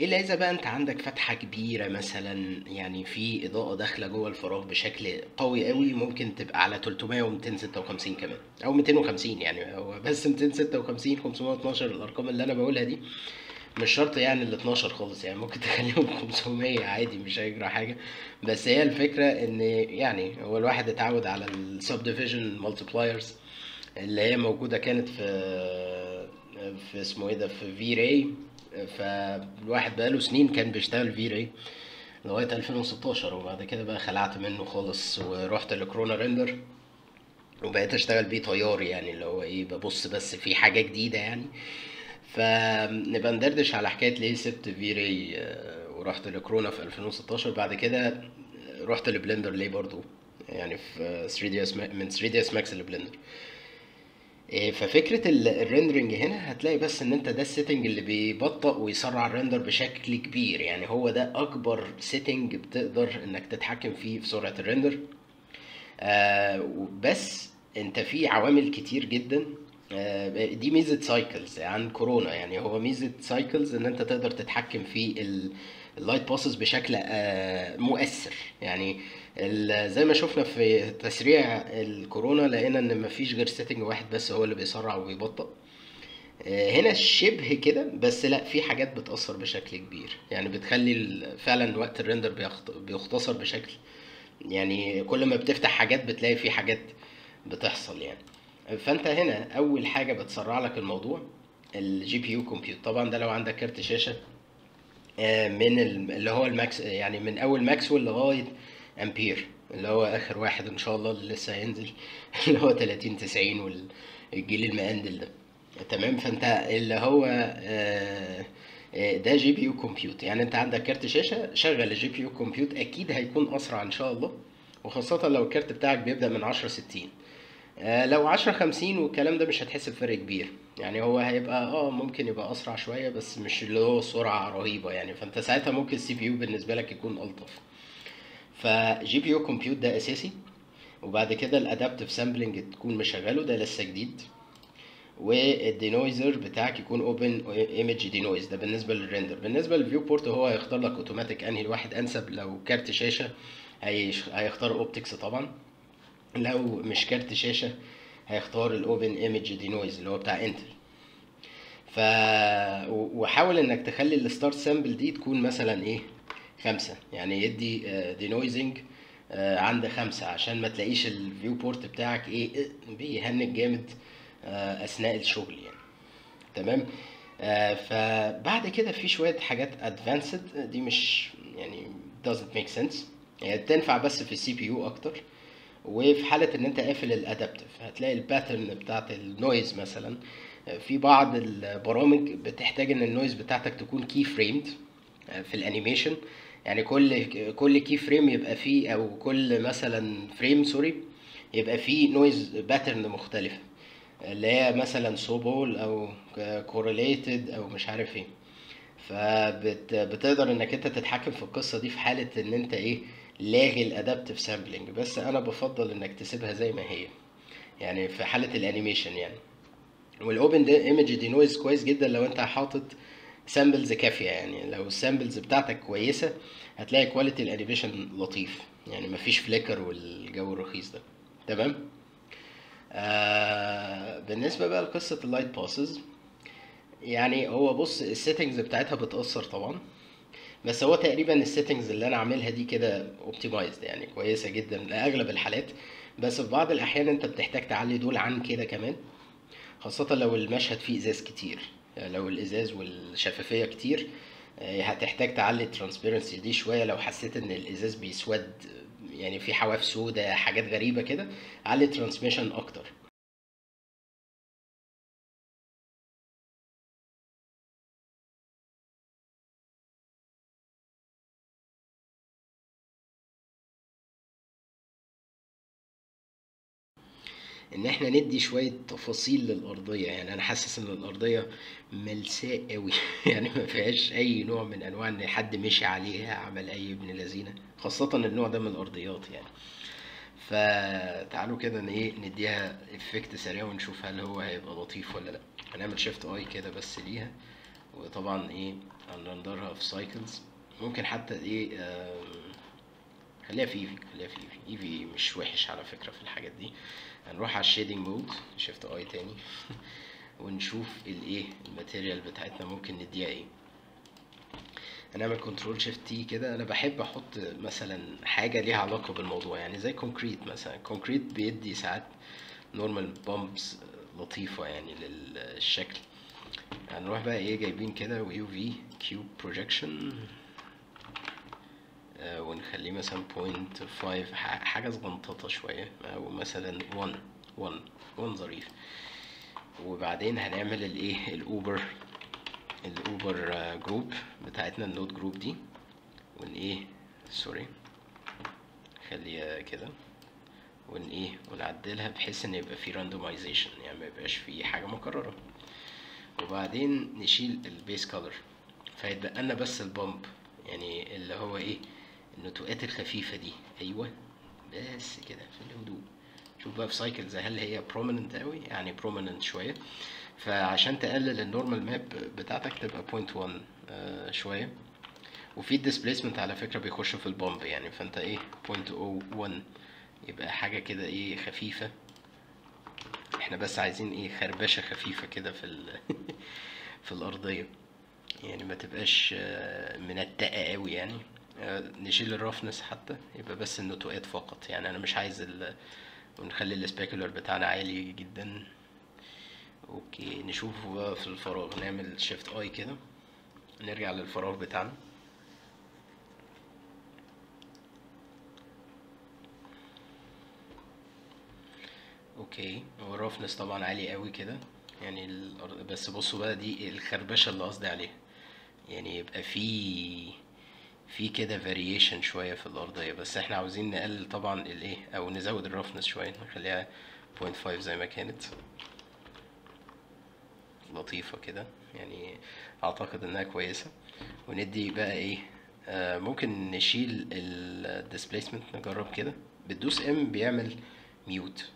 إلا إذا بقى أنت عندك فتحة كبيرة مثلا يعني في إضاءة داخلة جوه الفراغ بشكل قوي قوي ممكن تبقى على 300 و256 كمان. أو 250 يعني هو بس 256 512 الأرقام اللي أنا بقولها دي. مش شرط يعني ال 12 خالص يعني ممكن تخليهم 500 عادي مش هيجرى حاجة. بس هي الفكرة إن يعني هو الواحد اتعود على ال subdivision multipliers اللي هي موجودة كانت في في اسمه إيه ده في V-Ray فالواحد بقاله سنين كان بيشتغل V-Ray لغاية 2016 وبعد كده بقى خلعت منه خالص ورحت ل Corona Render وبقيت أشتغل بيه طيار يعني اللي هو إيه ببص بس في حاجة جديدة يعني. فنبقى ندردش على حكاية ليه سبت V-Ray آه، ورحت لكورونا في 2016 بعد كده رحت ل Blender ليه برضو يعني في 3ds من 3ds Max ل Blender. ففكرة ال- ال rendering هنا هتلاقي بس إن أنت ده ال setting اللي بيبطئ ويسرع ال render بشكل كبير. يعني هو ده أكبر setting بتقدر إنك تتحكم فيه في سرعة ال render آه بس أنت في عوامل كتير جدا. آه دي ميزة Cycles عن كورونا. يعني هو ميزة Cycles إن أنت تقدر تتحكم في ال- ال light passes بشكل آه مؤثر. يعني زي ما شفنا في تسريع الكورونا لقينا إن مفيش غير setting واحد بس هو اللي بيسرع وبيبطئ آه، هنا شبه كده بس لا في حاجات بتأثر بشكل كبير. يعني بتخلي فعلا وقت ال render بيخت- بيختصر بشكل يعني كل ما بتفتح حاجات بتلاقي في حاجات بتحصل يعني. فأنت هنا أول حاجة بتسرع لك الموضوع ال GPU compute طبعا ده لو عندك كارت شاشة آه، من ال- اللي هو ال Max يعني من أول ماكسويل لغاية أمبير اللي هو آخر واحد إن شاء الله اللي لسه هينزل اللي هو 30 90 والجيل المقندل ده. تمام؟ فأنت اللي هو آه، آه، ده GPU compute يعني أنت عندك كارت شاشة شغل ال GPU compute أكيد هيكون أسرع إن شاء الله. وخاصة لو الكارت بتاعك بيبدأ من 10 60 آه، لو 10 50 والكلام ده مش هتحس بفرق كبير. يعني هو هيبقى آه ممكن يبقى أسرع شوية بس مش اللي هو سرعة رهيبة يعني. فأنت ساعتها ممكن ال CPU بالنسبة لك يكون ألطف. ف GPU compute ده أساسي وبعد كده ال adaptive sampling تكون مشغله ده لسه جديد وال denoiser بتاعك يكون Open Image Denoise ده بالنسبة لل render. بالنسبة لل viewport هو هيختار لك اوتوماتيك أنهي الواحد أنسب لو كارت شاشة هيختار OptiX طبعا لو مش كارت شاشة هيختار ال Open Image Denoise اللي هو بتاع Intel ف وحاول إنك تخلي ال start sample دي تكون مثلا إيه خمسة. يعني يدي denoising عند خمسة. عشان ما تلاقيش ال viewport بتاعك إيه إيه، بيهنج جامد آه، أثناء الشغل يعني. تمام؟ آه، فبعد كده في شوية حاجات advanced دي مش يعني doesn't make sense. هي تنفع بس في ال CPU أكتر. وفي حالة إن أنت قافل ال adaptive هتلاقي ال pattern بتاعت ال noise مثلا. آه، في بعض البرامج بتحتاج إن ال noise بتاعتك تكون keyframed في ال animation يعني كل كل keyframe يبقى فيه أو كل مثلا frame sorry يبقى فيه noise pattern مختلفة اللي هي مثلا Sobol أو correlated أو مش عارف إيه. فبتقدر إنك أنت تتحكم في القصة دي في حالة إن أنت إيه لاغي ال adaptive sampling بس أنا بفضل إنك تسيبها زي ما هي يعني في حالة ال animation يعني. وال Open Image Denoise كويس جدا لو أنت حاطط samples كافية يعني. لو ال samples بتاعتك كويسة هتلاقي quality ال animation لطيف. يعني مفيش flicker والجو الرخيص ده. تمام؟ آه بالنسبة بقى لقصة ال light passes يعني هو بص ال settings بتاعتها بتأثر طبعا. بس هو تقريبا ال settings اللي أنا عاملها دي كده optimized يعني كويسة جدا لأغلب الحالات. بس في بعض الأحيان أنت بتحتاج تعلي دول عن كده كمان خاصة لو المشهد فيه إزاز كتير. لو الإزاز والشفافية كتير آه، هتحتاج تعلي ال transparency دي شوية. لو حسيت إن الإزاز بيسود يعني في حواف سودة حاجات غريبة كده علي الترانسميشن أكتر. إن إحنا ندي شوية تفاصيل للأرضية. يعني أنا حاسس إن الأرضية ملساء قوي يعني ما فيهاش أي نوع من أنواع إن حد مشي عليها عمل أي ابن لذينة خاصة النوع ده من الأرضيات يعني. فتعالوا كده إيه نديها effect سريع ونشوف هل هو هيبقى لطيف ولا لأ. هنعمل Shift A كده بس ليها. وطبعا إيه هنرندرها في Cycles ممكن حتى إيه خليها في Eevee خليها في Eevee Eevee مش وحش على فكرة في الحاجات دي. هنروح على ال shading mode Shift A تاني. ونشوف الايه ال material بتاعتنا ممكن نديها إيه. هنعمل Control Shift T كده أنا بحب أحط مثلا حاجة ليها علاقة بالموضوع يعني زي concrete مثلا. concrete بيدي ساعات normal bumps لطيفة يعني للشكل. هنروح بقى إيه جايبين كده و UV cube projection ونخليه مثلا point five حاجة صغنططة شوية أو مثلا 1 1 1 ظريف. وبعدين هنعمل الايه ال over ال over group بتاعتنا ال node group دي. One A sorry خليها كده. One A ونعدلها بحيث إن يبقى في randomization يعني ما يبقاش في حاجة مكررة. وبعدين نشيل ال base color فيتبقى لنا بس ال bump يعني اللي هو إيه النتوءات الخفيفة دي. أيوه. بس كده في الهدوء. شوف بقى في Cycles هل هي prominent قوي يعني prominent شوية. فعشان تقلل ال normal map بتاعتك تبقى point 1 آه شوية. وفي ال displacement على فكرة بيخش في ال bump يعني. فأنت إيه point O 1 يبقى حاجة كده إيه خفيفة. إحنا بس عايزين إيه خربشة خفيفة كده في ال في الأرضية. يعني ما تبقاش آه، منتأة قوي يعني. نشيل ال roughness حتى يبقى بس النتوءات فقط. يعني أنا مش عايز ال ونخلي ال specular بتاعنا عالي جدا. okay نشوف في الفراغ نعمل Shift A كده. نرجع للفراغ بتاعنا. okay هو ال roughness طبعا عالي قوي كده. يعني بس بصوا بقى دي الخربشة اللي قصدي عليها. يعني يبقى في في كده variation شوية في الارضيه بس إحنا عاوزين نقلل طبعا الايه أو نزود ال roughness شوية نخليها 0.5 زي ما كانت. لطيفة كده يعني أعتقد إنها كويسة. وندي بقى إيه آه ممكن نشيل ال displacement نجرب كده. بتدوس M بيعمل mute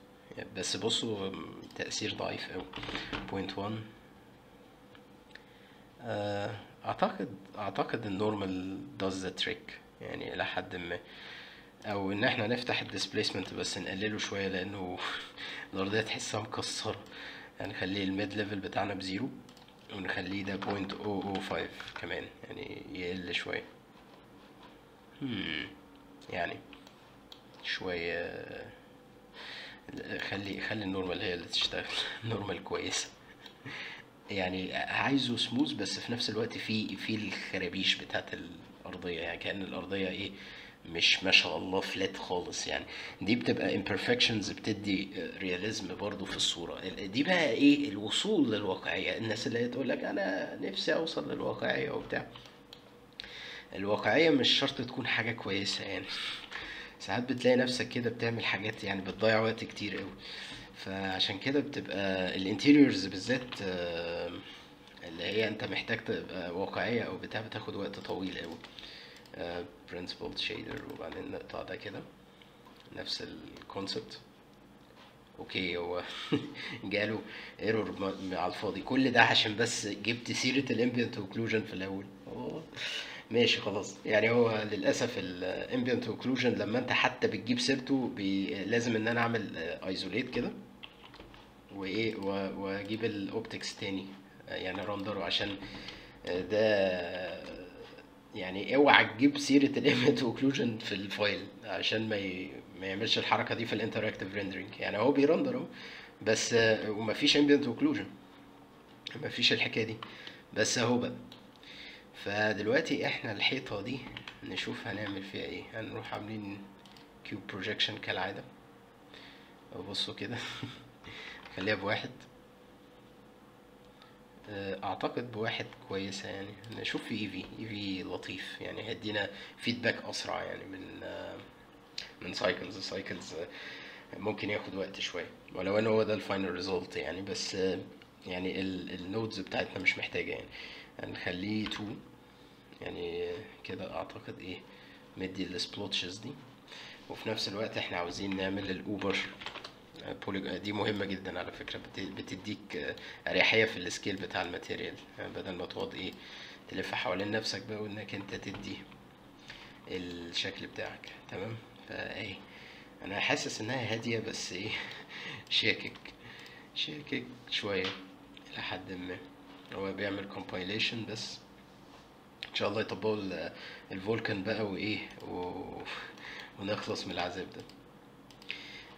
بس بصوا تأثير ضعيف أوي. point 1 آه أعتقد أعتقد ال normal does the trick يعني إلى حد ما. أو إن إحنا نفتح ال displacement بس نقلله شوية لأنه الارضيه تحسها مكسرة. يعني نخليه ال mid level بتاعنا ب zero ونخليه ده point O O five كمان يعني يقل شوية. Hmm. يعني شوية خلي خلي ال normal هي اللي تشتغل ال normal كويسة. يعني عايزه سموث بس في نفس الوقت في في الخرابيش بتاعت الأرضية. يعني كأن الأرضية إيه مش ما شاء الله flat خالص. يعني دي بتبقى imperfections بتدي realism برضو في الصورة. دي بقى إيه الوصول للواقعية. الناس اللي تقول لك أنا نفسي أوصل للواقعية وبتاع. الواقعية مش شرط تكون حاجة كويسة. يعني ساعات بتلاقي نفسك كده بتعمل حاجات يعني بتضيع وقت كتير قوي فعشان كده بتبقى ال interiors بالذات آه، اللي هي انت محتاج تبقى واقعية أو بتاع بتاخد وقت طويل قوي principled shader وبعدين نقطع ده كده. نفس ال concept okay هو جاله error على الفاضي. كل ده عشان بس جبت سيرة ال ambient occlusion في الأول. ماشي خلاص. يعني هو للأسف ال ambient occlusion لما انت حتى بتجيب سيرته لازم ان أنا اعمل isolate كده. وايه واجيب ال OptiX تاني. يعني رندره عشان ده يعني اوعى تجيب سيرة ال ambient occlusion في ال file عشان ما ي... ما يعملش الحركة دي في ال interactive rendering يعني هو بيرندر اهو بس ومفيش ambient occlusion مفيش الحكاية دي. بس اهو بقى. فدلوقتي إحنا الحيطة دي نشوف هنعمل فيها إيه. هنروح عاملين cube projection كالعادة. بصوا كده. خليها بواحد. آه، أعتقد بواحد كويسة يعني. نشوف في Eevee. Eevee لطيف يعني هيدينا feedback أسرع يعني من آه، من Cycles Cycles ممكن ياخد وقت شوية. ولو ان هو ده ال final result يعني بس آه، يعني ال nodes بتاعتنا مش محتاجة يعني. هنخليه 2 يعني كده أعتقد إيه مدي ال splotches دي. وفي نفس الوقت إحنا عاوزين نعمل ال Uber دي مهمة جدا على فكرة. بت- بتديك أريحية في ال scale بتاع ال material. يعني بدل ما تقعد إيه تلف حوالين نفسك بقى وإنك أنت تدي الشكل بتاعك. تمام؟ فإيه أنا حاسس إنها هادية بس إيه شاكك. شاكك شوية إلى حد ما. هو بيعمل compilation بس. إن شاء الله يطبقوا ال- ال Vulkan بقى وإيه و... ونخلص من العذاب ده.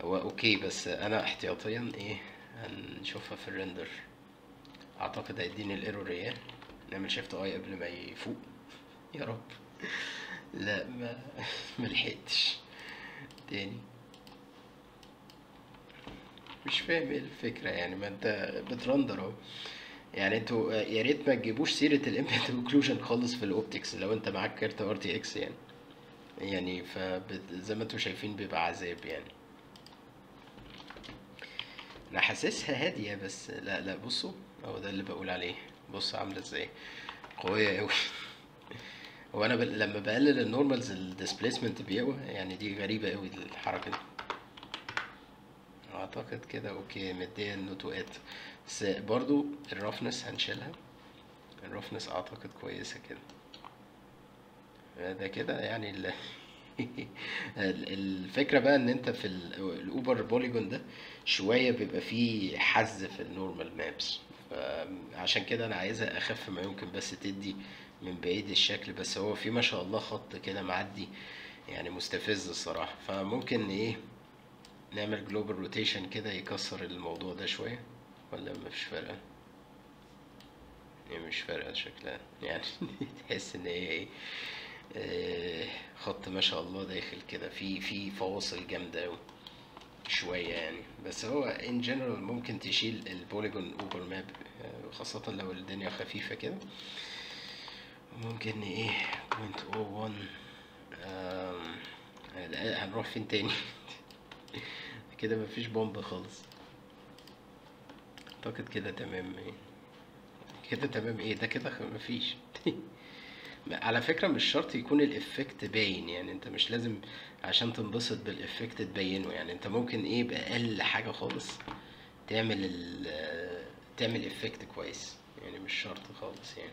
هو okay بس أنا احتياطيا إيه هنشوفها في ال render. أعتقد هيديني ال error إيه نعمل shift A قبل ما يفوق. يا رب. لا ما ملحقتش تاني. مش فاهم إيه الفكرة يعني ما أنت بترندر أهو. يعني أنتوا يا ريت ما تجيبوش سيرة ال ambient occlusion خالص في ال OptiX لو أنت معاك كارت RTX يعني. يعني فزي ما أنتوا شايفين بيبقى عذاب يعني. أنا حاسسها هادية بس لا لا بصوا هو ده اللي بقول عليه. بص عاملة إزاي. قوية أوي. هو أنا. لما بقلل ال normals ال displacement بيقوى يعني دي غريبة أوي الحركة دي. أعتقد كده okay مدية النتوءات بس برضو ال roughness هنشيلها. ال roughness أعتقد كويسة كده. ده كده يعني ال... ال- الفكرة بقى إن أنت في ال- ال Uber polygon ده شوية بيبقى فيه حز في ال normal maps. عشان كده أنا عايزها أخف ما يمكن بس تدي من بعيد الشكل بس هو في ما شاء الله خط كده معدي يعني مستفز الصراحة. فممكن إيه نعمل global rotation كده يكسر الموضوع ده شوية؟ ولا مفيش فارقة هي مش فارقة شكلها. يعني تحس إن هي إيه آه، خط ما شاء الله داخل كده. في في فواصل جامدة أوي. شوية يعني. بس هو in general ممكن تشيل ال polygon Uber map خاصة لو الدنيا خفيفة كده. ممكن إيه point O one هنروح فين تاني؟ كده مفيش bump خالص. أعتقد كده تمام إيه. كده تمام إيه ده كده مفيش. على فكرة مش شرط يكون ال effect باين يعني. أنت مش لازم عشان تنبسط بال effect تبينه. يعني انت ممكن إيه بأقل حاجة خالص تعمل ال تعمل effect كويس. يعني مش شرط خالص يعني.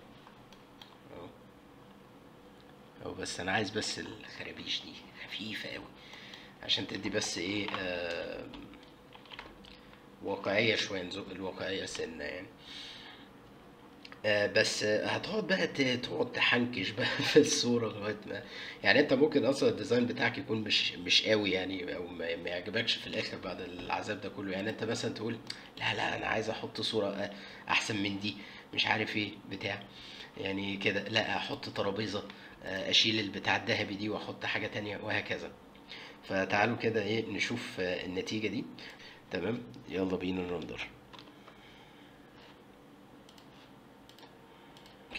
أهو. بس أنا عايز بس الخرابيش دي خفيفة قوي عشان تدي بس إيه آه واقعية شوية نزود الواقعية سنة يعني. بس آه، هتقعد بقى تقعد تحنكش بقى في الصورة لغاية ما يعني انت ممكن أصلا ال design بتاعك يكون مش مش قوي يعني أو ما يعجبكش في الآخر بعد العذاب ده كله. يعني انت مثلا تقول لا لا أنا عايز أحط صورة آه، احسن من دي مش عارف إيه بتاع يعني كده. لا أحط ترابيزة آه، اشيل البتاع الذهبي دي واحط حاجة تانية وهكذا. فتعالوا كده إيه نشوف آه، النتيجة دي. تمام؟ يلا بينا ن render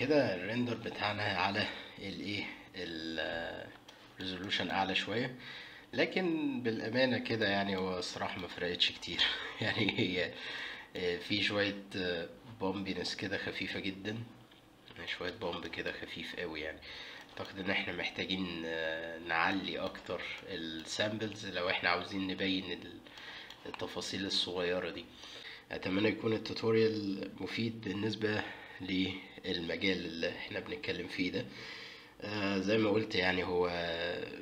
كده ال render بتاعنا على الايه ال resolution أعلى شوية. لكن بالأمانة كده يعني هو الصراحة ما فرقتش كتير. يعني هي آه، في شوية bumpiness كده خفيفة جدا. شوية bump كده خفيف قوي يعني. أعتقد إن إحنا محتاجين آه، نعلي أكتر ال samples لو إحنا عاوزين نبين ال- التفاصيل الصغيرة دي. أتمنى يكون ال tutorial مفيد بالنسبة للمجال اللي إحنا بنتكلم فيه ده. آه زي ما قلت يعني هو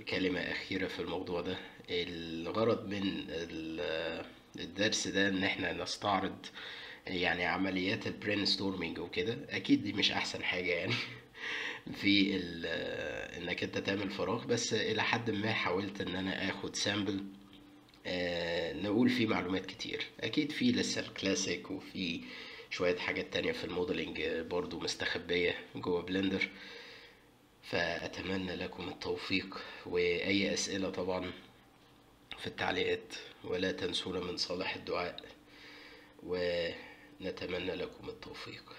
كلمة أخيرة في الموضوع ده. الغرض من ال- الدرس ده إن إحنا نستعرض يعني عمليات ال brainstorming وكده. أكيد دي مش أحسن حاجة يعني في ال- إنك أنت تعمل فراغ. بس إلى حد ما حاولت إن أنا آخد sample آه، نقول فيه معلومات كتير. أكيد في لسه الكلاسيك وفي شوية حاجات تانية في ال modeling برضو مستخبية جوه بلندر. فأتمنى لكم التوفيق وأي أسئلة طبعا في التعليقات ولا تنسونا من صالح الدعاء ونتمنى لكم التوفيق.